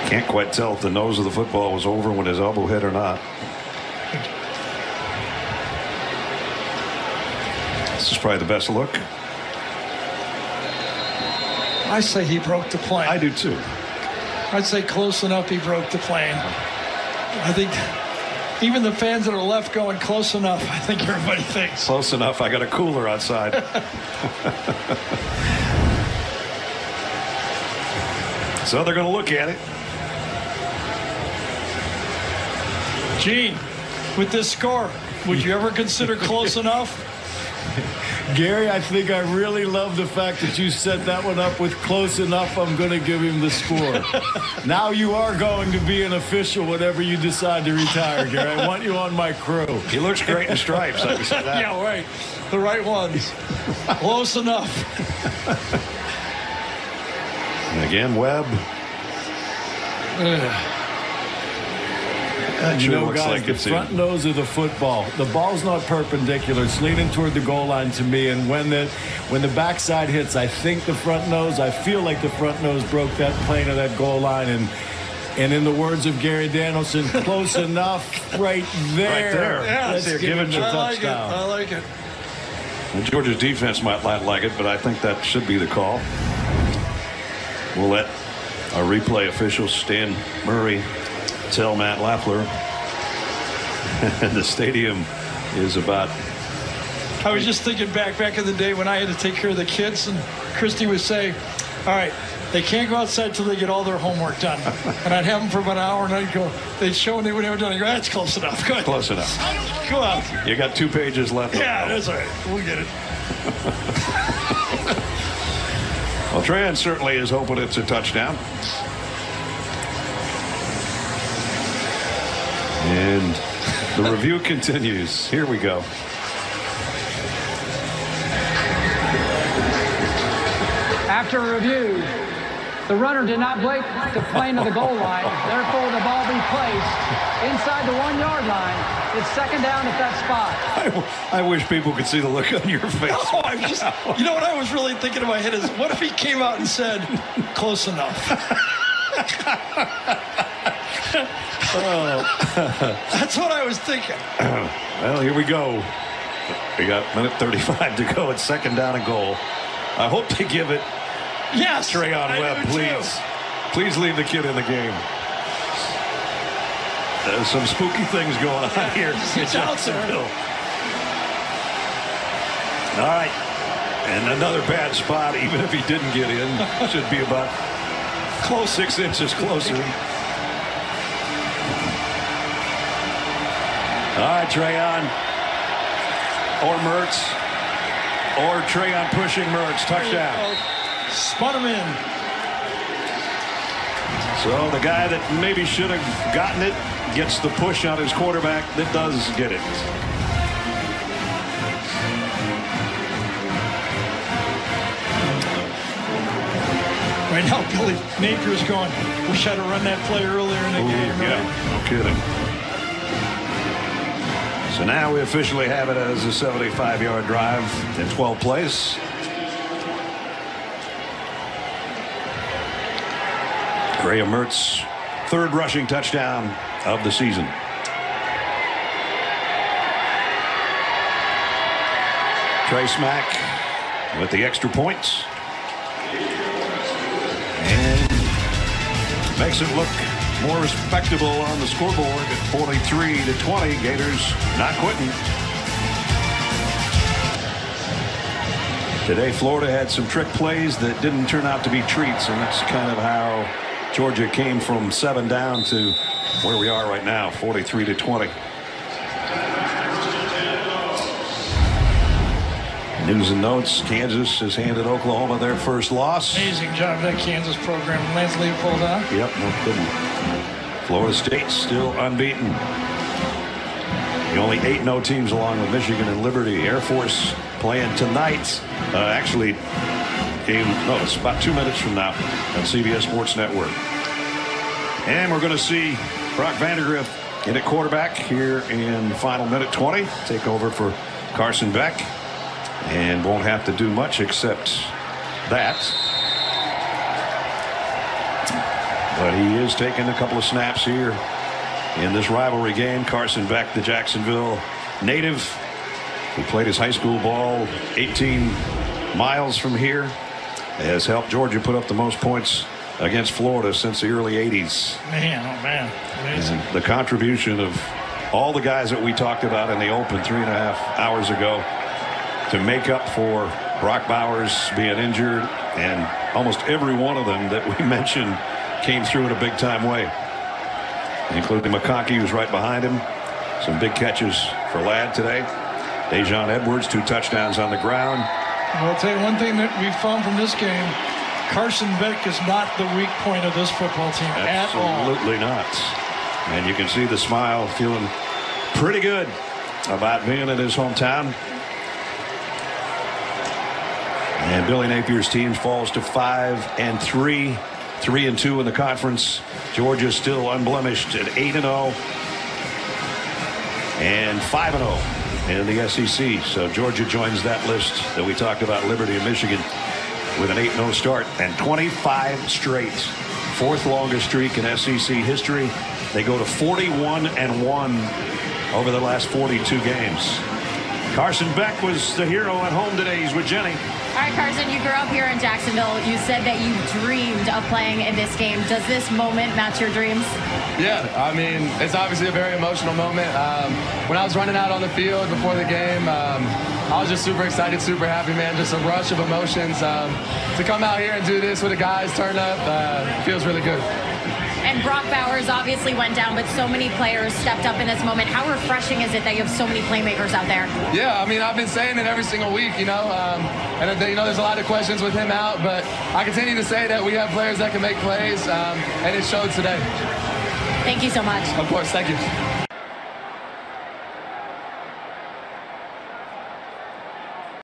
Can't quite tell if the nose of the football was over when his elbow hit or not. This is probably the best look. I say he broke the plane. I do too. I'd say close enough he broke the plane. I think even the fans that are left going close enough, I think everybody thinks. Close enough. I got a cooler outside. [laughs] so they're going to look at it. Gene, with this score, would you ever consider close [laughs] enough? Gary, I think I really love the fact that you set that one up with close enough. I'm going to give him the score. [laughs] now you are going to be an official whenever you decide to retire, Gary. I want you on my crew. He looks great in stripes. I can say that. yeah, right. The right ones. close enough. And again, Webb. That You know, looks guys, like the front in. nose of the football. The ball's not perpendicular. It's leaning toward the goal line to me. And when the when the backside hits, I think the front nose. I feel like the front nose broke that plane of that goal line. And and in the words of Gary Danielson, [laughs] close enough, right there. Right there. Yeah, Let's they're give him giving the I like it. I like it. And Georgia's defense might not like it, but I think that should be the call. We'll let our replay official, Stan Murray, tell Matt Loeffler. [laughs] the stadium is about I was just thinking back back in the day when I had to take care of the kids, and Christy would say, "All right, they can't go outside till they get all their homework done." [laughs] And I'd have them for about an hour, and I'd go, they'd show them they would have done. I go, "That's close enough. Go ahead, close enough. go out." You got two pages left. Yeah, that's all right. We'll get it. [laughs] Well, Tran certainly is hoping it's a touchdown. And the review [laughs] continues. Here we go. After a review, the runner did not break the plane of the goal line. Therefore, the ball be placed inside the one yard line. It's second down at that spot. I, I wish people could see the look on your face. I'm just, you know what I was really thinking in my head is, what if he came out and said, close enough? [laughs] [laughs] That's what I was thinking. [clears throat] Well, here we go. We got minute 35 to go. It's second down and goal. I hope they give it Yes. Treyaun I Webb, do too. please. Please leave the kid in the game. There's some spooky things going on here He's out there. Jacksonville. All right. And another bad spot, even if he didn't get in, [laughs] should be about close six inches closer. All right, Treyaun. Or Mertz. Or Treyaun pushing Mertz. Touchdown. Spun him in. So the guy that maybe should have gotten it gets the push on his quarterback that does get it. Right now, Billy Napier's going, wish I'd have run that play earlier in the Ooh, game. right? yeah, no kidding. So now we officially have it as a 75-yard drive in 12th place. Graham Mertz, third rushing touchdown of the season. Trey Smack with the extra points. And makes it look more respectable on the scoreboard at 43 to 20. Gators not quitting. Today, Florida had some trick plays that didn't turn out to be treats, and that's kind of how Georgia came from seven down to where we are right now, 43 to 20. News and notes: Kansas has handed Oklahoma their first loss. Amazing job that Kansas program. Lance Leipold, huh? Yep, no kidding. Florida State still unbeaten. The only 8 0 teams along with Michigan and Liberty. Air Force playing tonight. Uh, actually, game, no, it's about two minutes from now on CBS Sports Network. And we're going to see Brock Vandagriff in at quarterback here in final minute 20. Take over for Carson Beck. And won't have to do much except that. But he is taking a couple of snaps here in this rivalry game. Carson Beck, the Jacksonville native, who played his high school ball 18 miles from here, has helped Georgia put up the most points against Florida since the early 80s. Man, oh man. Amazing. And the contribution of all the guys that we talked about in the open three and a half hours ago to make up for Brock Bowers being injured and almost every one of them that we [laughs] mentioned came through in a big time way including McConkey who's right behind him some big catches for Ladd today Daijun Edwards two touchdowns on the ground I'll tell you one thing that we found from this game. Carson Beck is not the weak point of this football team at all. Absolutely not. And you can see the smile feeling pretty good about being in his hometown. And Billy Napier's team falls to five and three, three and two in the conference. Georgia still unblemished at eight and zero, and five and zero in the SEC. So Georgia joins that list that we talked about, Liberty and Michigan, with an 8-0 start and 25 straight. Fourth longest streak in SEC history. They go to 41 and 1 over the last 42 games. Carson Beck was the hero at home today. He's with Jenny. All right, Carson, you grew up here in Jacksonville. You said that you dreamed of playing in this game. Does this moment match your dreams? Yeah, I mean, it's obviously a very emotional moment. Um, when I was running out on the field before the game, um, I was just super excited, super happy, man. Just a rush of emotions. Um, to come out here and do this with the guys turn up uh, feels really good. And Brock Bowers obviously went down, but so many players stepped up in this moment. How refreshing is it that you have so many playmakers out there? Yeah, I mean, I've been saying it every single week, you know, um, and you know, there's a lot of questions with him out, but I continue to say that we have players that can make plays, um, and it showed today. Thank you so much. Of course, thank you.